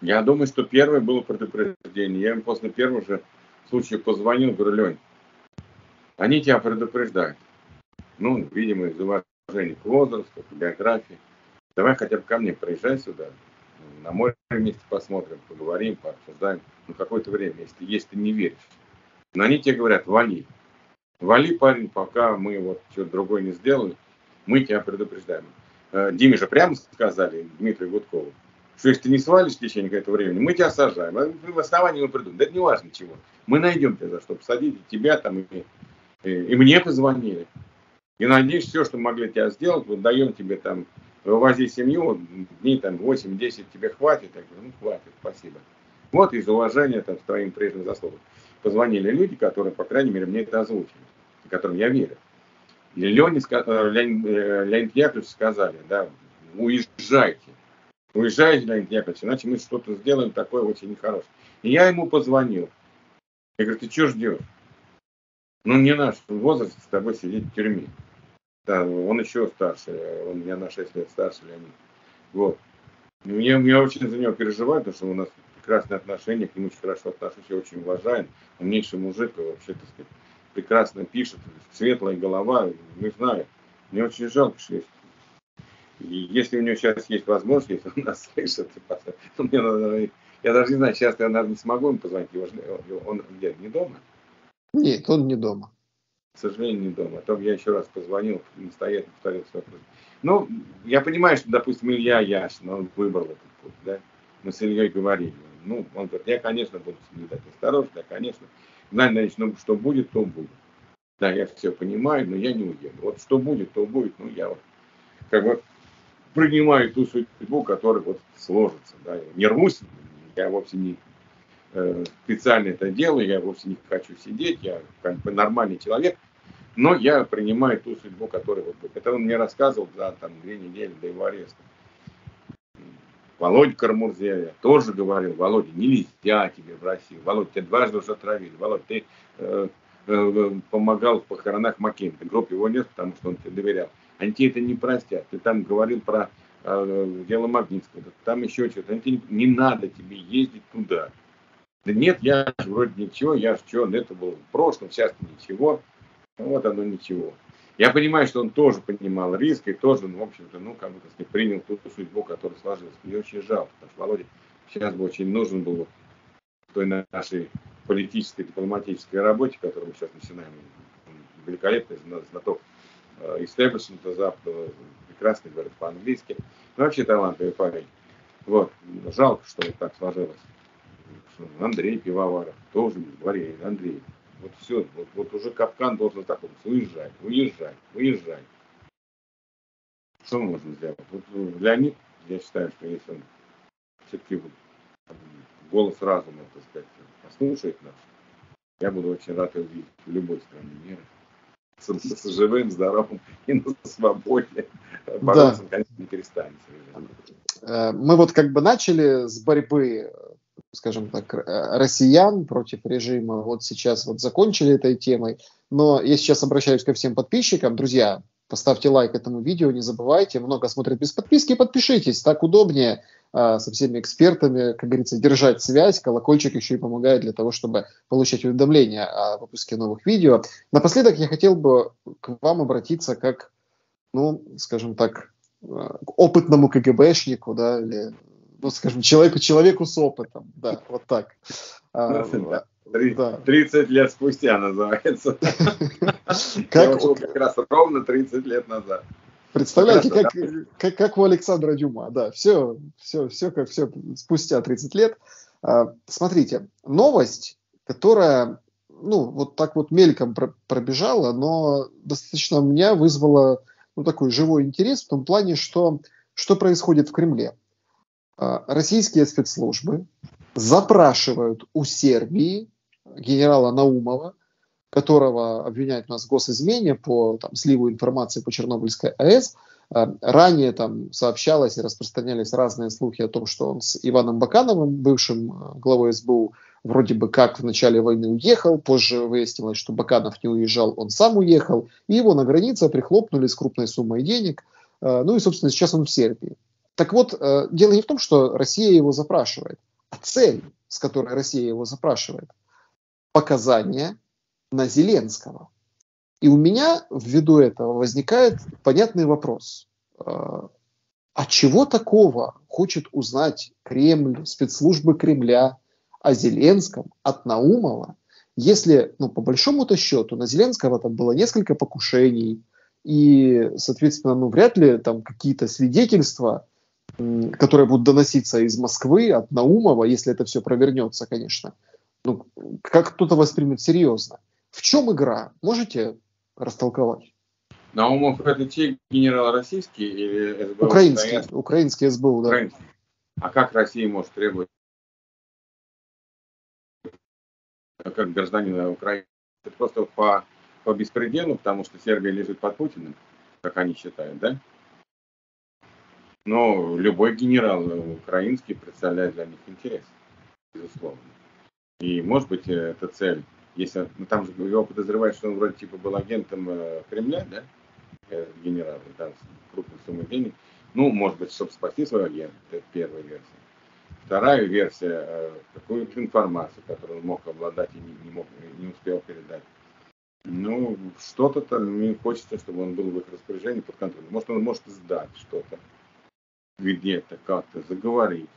Я думаю, что первое было предупреждение. Я им после первого же случая позвонил, говорю, Лень, они тебя предупреждают. Ну, видимо, из уважения к возрасту, к биографии. Давай хотя бы ко мне приезжай сюда, на море вместе посмотрим, поговорим, пообсуждаем. Ну, какое-то время, если, если ты не веришь. Но они тебе говорят, вали. Вали, парень, пока мы вот что-то другое не сделали, мы тебя предупреждаем. Э, Диме же прямо сказали, Дмитрию Гудкову, что если ты не свалишь в течение какого-то времени, мы тебя сажаем. А в основании мы придумаем. Да это не важно чего. Мы найдем тебя за что посадить, тебя там, и, и, мне позвонили. И надеюсь, все, что могли тебя сделать, вот даем тебе там вывози семью, дней там 8-10 тебе хватит, я говорю, ну хватит, спасибо. Вот из уважения там, к твоим прежним заслугам. Позвонили люди, которые, по крайней мере, мне это озвучили, которым я верю. И э, Леонид, э, Леонид Яковлевич сказали, да, уезжайте. Уезжайте, Леонид Яковлевич, иначе мы что-то сделаем такое очень нехорошее. И я ему позвонил. Я говорю, ты что ждешь? Ну, не наш возраст с тобой сидеть в тюрьме. Да, он еще старше, он меня на 6 лет старше Леонид. Вот. Мне, я очень за него переживаю, потому что у нас прекрасные отношения, к нему очень хорошо отношусь, я очень уважаем. Умнейший мужик, вообще, так сказать, прекрасно пишет, светлая голова, не знаю. Мне очень жалко, что есть. И если у него сейчас есть возможность, если он нас слышит, ну, мне надо, я даже не знаю, сейчас я, наверное, не смогу ему позвонить, его, он где, не дома? Нет, он не дома к сожалению, не дома. То я еще раз позвонил, настоятельно повторил свой вопрос. Ну, я понимаю, что, допустим, Илья Яшин, он выбрал этот путь, да. Мы с Ильей говорили. Ну, он говорит, я, конечно, буду соблюдать осторожно, я, конечно. Знаете, ну, что будет, то будет. Да, я все понимаю, но я не уеду. Вот что будет, то будет. Ну, я вот как бы принимаю ту судьбу, которая вот сложится. Да. Не рвусь, я вовсе не специально это делаю, я вовсе не хочу сидеть, я как бы нормальный человек, но я принимаю ту судьбу, которая вот будет. Это он мне рассказывал за там две недели до его ареста. Володя Кармурзея тоже говорил, Володя, нельзя тебе в Россию. Володя, тебя дважды уже отравили. Володя, ты э, э, помогал в похоронах Маккейна. Гроб его нет, потому что он тебе доверял. Они тебе это не простят. Ты там говорил про э, дело Магнитского, там еще что-то. Не надо тебе ездить туда. Да нет, я же вроде ничего, я же что, это было в прошлом, сейчас ничего. Вот оно ничего. Я понимаю, что он тоже понимал риск и тоже, ну, в общем-то, ну, как бы, так принял ту судьбу, которая сложилась. Мне очень жалко, потому что Володя сейчас бы очень нужен был той нашей политической, дипломатической работе, которую мы сейчас начинаем. Великолепный знаток э, истеблишмента западного, прекрасно говорит по-английски. Ну, вообще талантливый парень. Вот. Жалко, что вот так сложилось. Андрей Пивоваров тоже говорит, Андрей, вот все, вот, вот уже капкан должен закончиться. Уезжай, уезжай, уезжай. Что мы можем сделать? Вот э, Леонид, я считаю, что если он все-таки вот, голос разума, так сказать, послушает нас, я буду очень рад его видеть в любой стране мира. С, с живым, здоровым и на свободе. Бороться, да. конечно, не перестанет. Э, мы вот как бы начали с борьбы скажем так, э, россиян против режима. Вот сейчас вот закончили этой темой. Но я сейчас обращаюсь ко всем подписчикам. Друзья, поставьте лайк этому видео, не забывайте. Много смотрят без подписки, подпишитесь. Так удобнее а, со всеми экспертами, как говорится, держать связь. Колокольчик еще и помогает для того, чтобы получать уведомления о выпуске новых видео. Напоследок я хотел бы к вам обратиться как, ну, скажем так, э, к опытному КГБшнику, да, или ну, скажем, человеку, человеку с опытом, да, вот так. А, 30 лет спустя называется. Как, как раз ровно 30 лет назад. Представляете, как, как, как у Александра Дюма, да, все, все, все как все спустя 30 лет. А, смотрите, новость, которая, ну, вот так вот мельком пробежала, но достаточно у меня вызвала, ну, такой живой интерес в том плане, что, что происходит в Кремле. А, российские спецслужбы запрашивают у Сербии генерала Наумова, которого обвиняют у нас в госизмене по там, сливу информации по Чернобыльской АЭС. А, ранее там сообщалось и распространялись разные слухи о том, что он с Иваном Бакановым, бывшим а, главой СБУ, вроде бы как в начале войны уехал, позже выяснилось, что Баканов не уезжал, он сам уехал, и его на границе прихлопнули с крупной суммой денег. Ну и, собственно, сейчас он в Сербии. Так вот, э, дело не в том, что Россия его запрашивает, а цель, с которой Россия его запрашивает, показания на Зеленского. И у меня ввиду этого возникает понятный вопрос. Э, а чего такого хочет узнать Кремль, спецслужбы Кремля о Зеленском от Наумова, если, ну, по большому-то счету, на Зеленского там было несколько покушений, и, соответственно, ну, вряд ли там какие-то свидетельства которые будут доноситься из Москвы, от Наумова, если это все провернется, конечно, ну, как кто-то воспримет серьезно. В чем игра? Можете растолковать? Наумов это те генерал российский или СБУ? Украинский, украинский, украинский СБУ, да. Украинский. А как Россия может требовать как гражданина Украины? Это просто по, по беспределу, потому что Сербия лежит под Путиным, как они считают, да? Но любой генерал украинский представляет для них интерес, безусловно. И, может быть, эта цель, если, ну, там же его подозревают, что он вроде типа был агентом э, Кремля, да, э, генерал, там крупной суммы денег. Ну, может быть, чтобы спасти своего агента, это первая версия. Вторая версия, э, какую-то информацию, которую он мог обладать и не, не, мог, не успел передать. Ну, что-то там, мне хочется, чтобы он был в их распоряжении под контролем. Может, он может сдать что-то где-то как-то заговорить.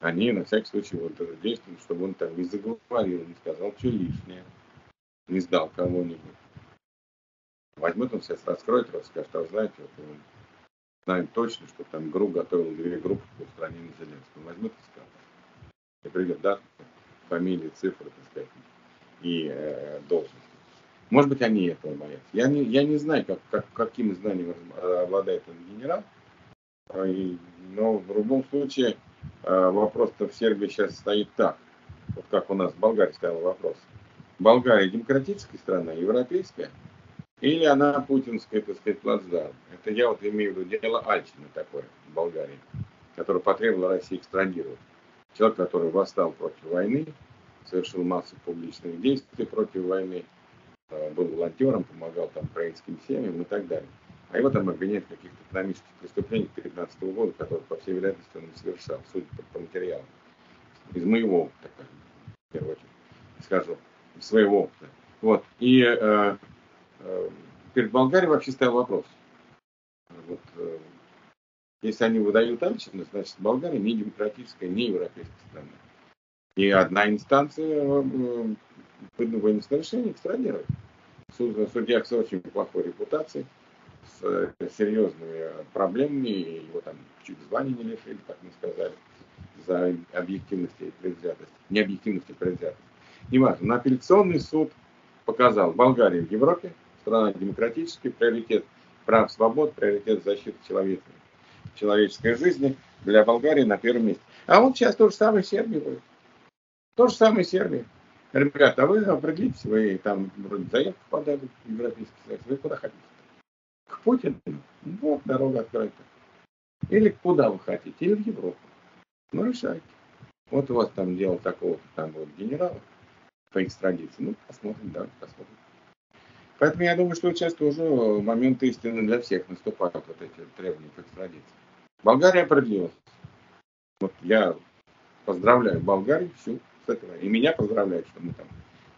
Они на всякий случай вот действуют, чтобы он там не заговорил, не сказал что лишнее, не сдал кого-нибудь. Возьмет он сейчас, раскроет, расскажет, а знаете, вот он знает точно, что там ГРУ готовил две группы по устранению Зеленского. Возьмет и скажет. И придет дата, фамилии, цифры, так сказать, и э, должность. Может быть, они этого боятся. Я не, я не знаю, как, как, каким знанием обладает этот генерал, но в любом случае а, вопрос-то в Сербии сейчас стоит так, вот как у нас в Болгарии стоял вопрос. Болгария демократическая страна, европейская, или она путинская, так сказать, плацдарм. Это я вот имею в виду дело Альчина такое в Болгарии. который потребовал России экстрадировать. Человек, который восстал против войны, совершил массу публичных действий против войны, э, был волонтером, помогал там украинским семьям и так далее. А его там обвиняют в каких-то экономических преступлениях 2015 года, которые, по всей вероятности, он не совершал, судя по, по материалам. Из моего опыта, в первую очередь, скажу, из своего опыта. Вот. И э, э, перед Болгарией вообще стоял вопрос. Вот, э, если они выдают алчность, значит, Болгария не демократическая, не европейская страна. И одна инстанция э, вынесла решение экстрадировать. Судья с очень плохой репутацией, с э, серьезными проблемами, его там чуть звания не лишили, как мы сказали, за объективность и предвзятость, необъективность и предвзятость. Неважно, но апелляционный суд показал Болгарию в Европе, страна демократическая, приоритет прав, свобод, приоритет защиты человека, человеческой жизни для Болгарии на первом месте. А вот сейчас то же самое в Сербии будет. То же самое в Сербии. Ребята, а вы определитесь, вы там вроде заявку подали в Европейский Союз, вы куда хотите? К Путину? Вот дорога открыта. Или куда вы хотите? Или в Европу. Ну, решайте. Вот у вас там дело такого-то, там будет генерал по экстрадиции. Ну, посмотрим, да, посмотрим. Поэтому я думаю, что сейчас тоже момент истины для всех наступают вот эти требования к экстрадиции. Болгария определилась. Вот я поздравляю Болгарию всю с этого. И меня поздравляют, что мы там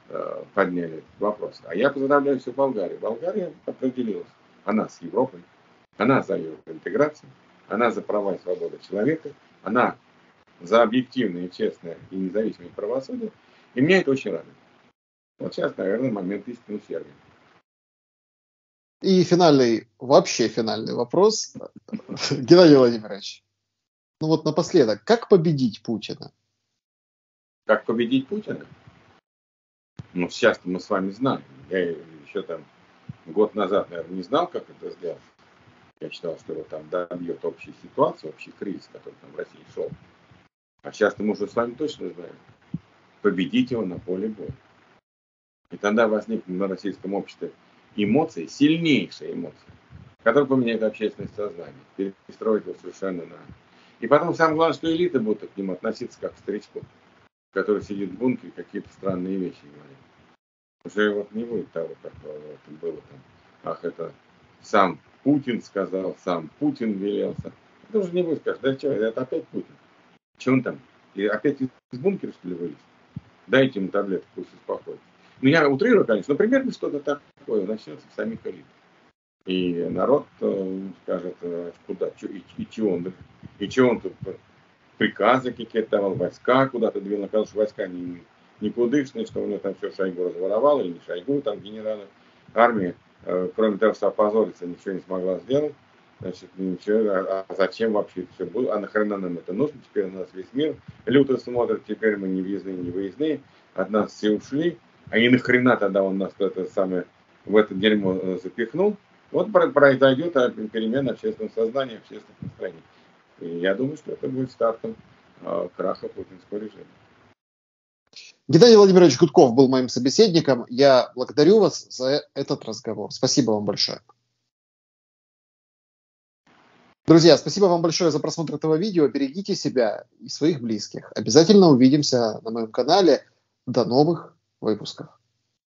э, подняли этот вопрос. А я поздравляю всю Болгарию. Болгария определилась. Она с Европой. Она за интеграцию. Она за права и свободы человека. Она за объективное, честное и независимое правосудие. И меня это очень радует. Вот сейчас, наверное, момент истины Сербии. И финальный, вообще финальный вопрос. Геннадий Владимирович, ну вот напоследок, как победить Путина? Как победить Путина? Ну, сейчас мы с вами знаем. Я еще там год назад, наверное, не знал, как это сделать. Я считал, что его там добьет общая ситуация, общий кризис, который там в России шел. А сейчас мы уже с вами точно знаем. Победить его на поле боя. И тогда возникнет на российском обществе эмоции, сильнейшие эмоции, которые поменяют общественное сознание, перестроить его совершенно на... И потом самое главное, что элиты будут к нему относиться как к старичку, который сидит в бункере, какие-то странные вещи говорит. Уже вот не будет того, как было там. Ах, это сам Путин сказал, сам Путин велелся. Это уже не будет сказать, да что, это опять Путин. Че он там? И опять из бункера, что ли, вылез? Дайте ему таблетку, пусть успокоится. Ну, я утрирую, конечно, но примерно что-то такое начнется в самих элитах. И народ э, скажет, э, куда, и, и чего он, и чего он тут приказы какие-то давал, войска куда-то двинул, оказалось, войска не, никудышные, что у него там все Шойгу разворовал, или не Шойгу, там генералы. Армия, э, кроме того, что опозориться, ничего не смогла сделать. Значит, ничего, а, а зачем вообще это все было? А нахрена нам это нужно? Теперь у нас весь мир люто смотрит, теперь мы не въездные, не выездные. От нас все ушли. А и нахрена тогда он нас это самое, в это дерьмо э, запихнул? Вот произойдет перемена общественного сознания, общественных настроений. И я думаю, что это будет стартом э, краха путинского режима. Геннадий Владимирович Гудков был моим собеседником. Я благодарю вас за этот разговор. Спасибо вам большое. Друзья, спасибо вам большое за просмотр этого видео. Берегите себя и своих близких. Обязательно увидимся на моем канале. До новых выпусков.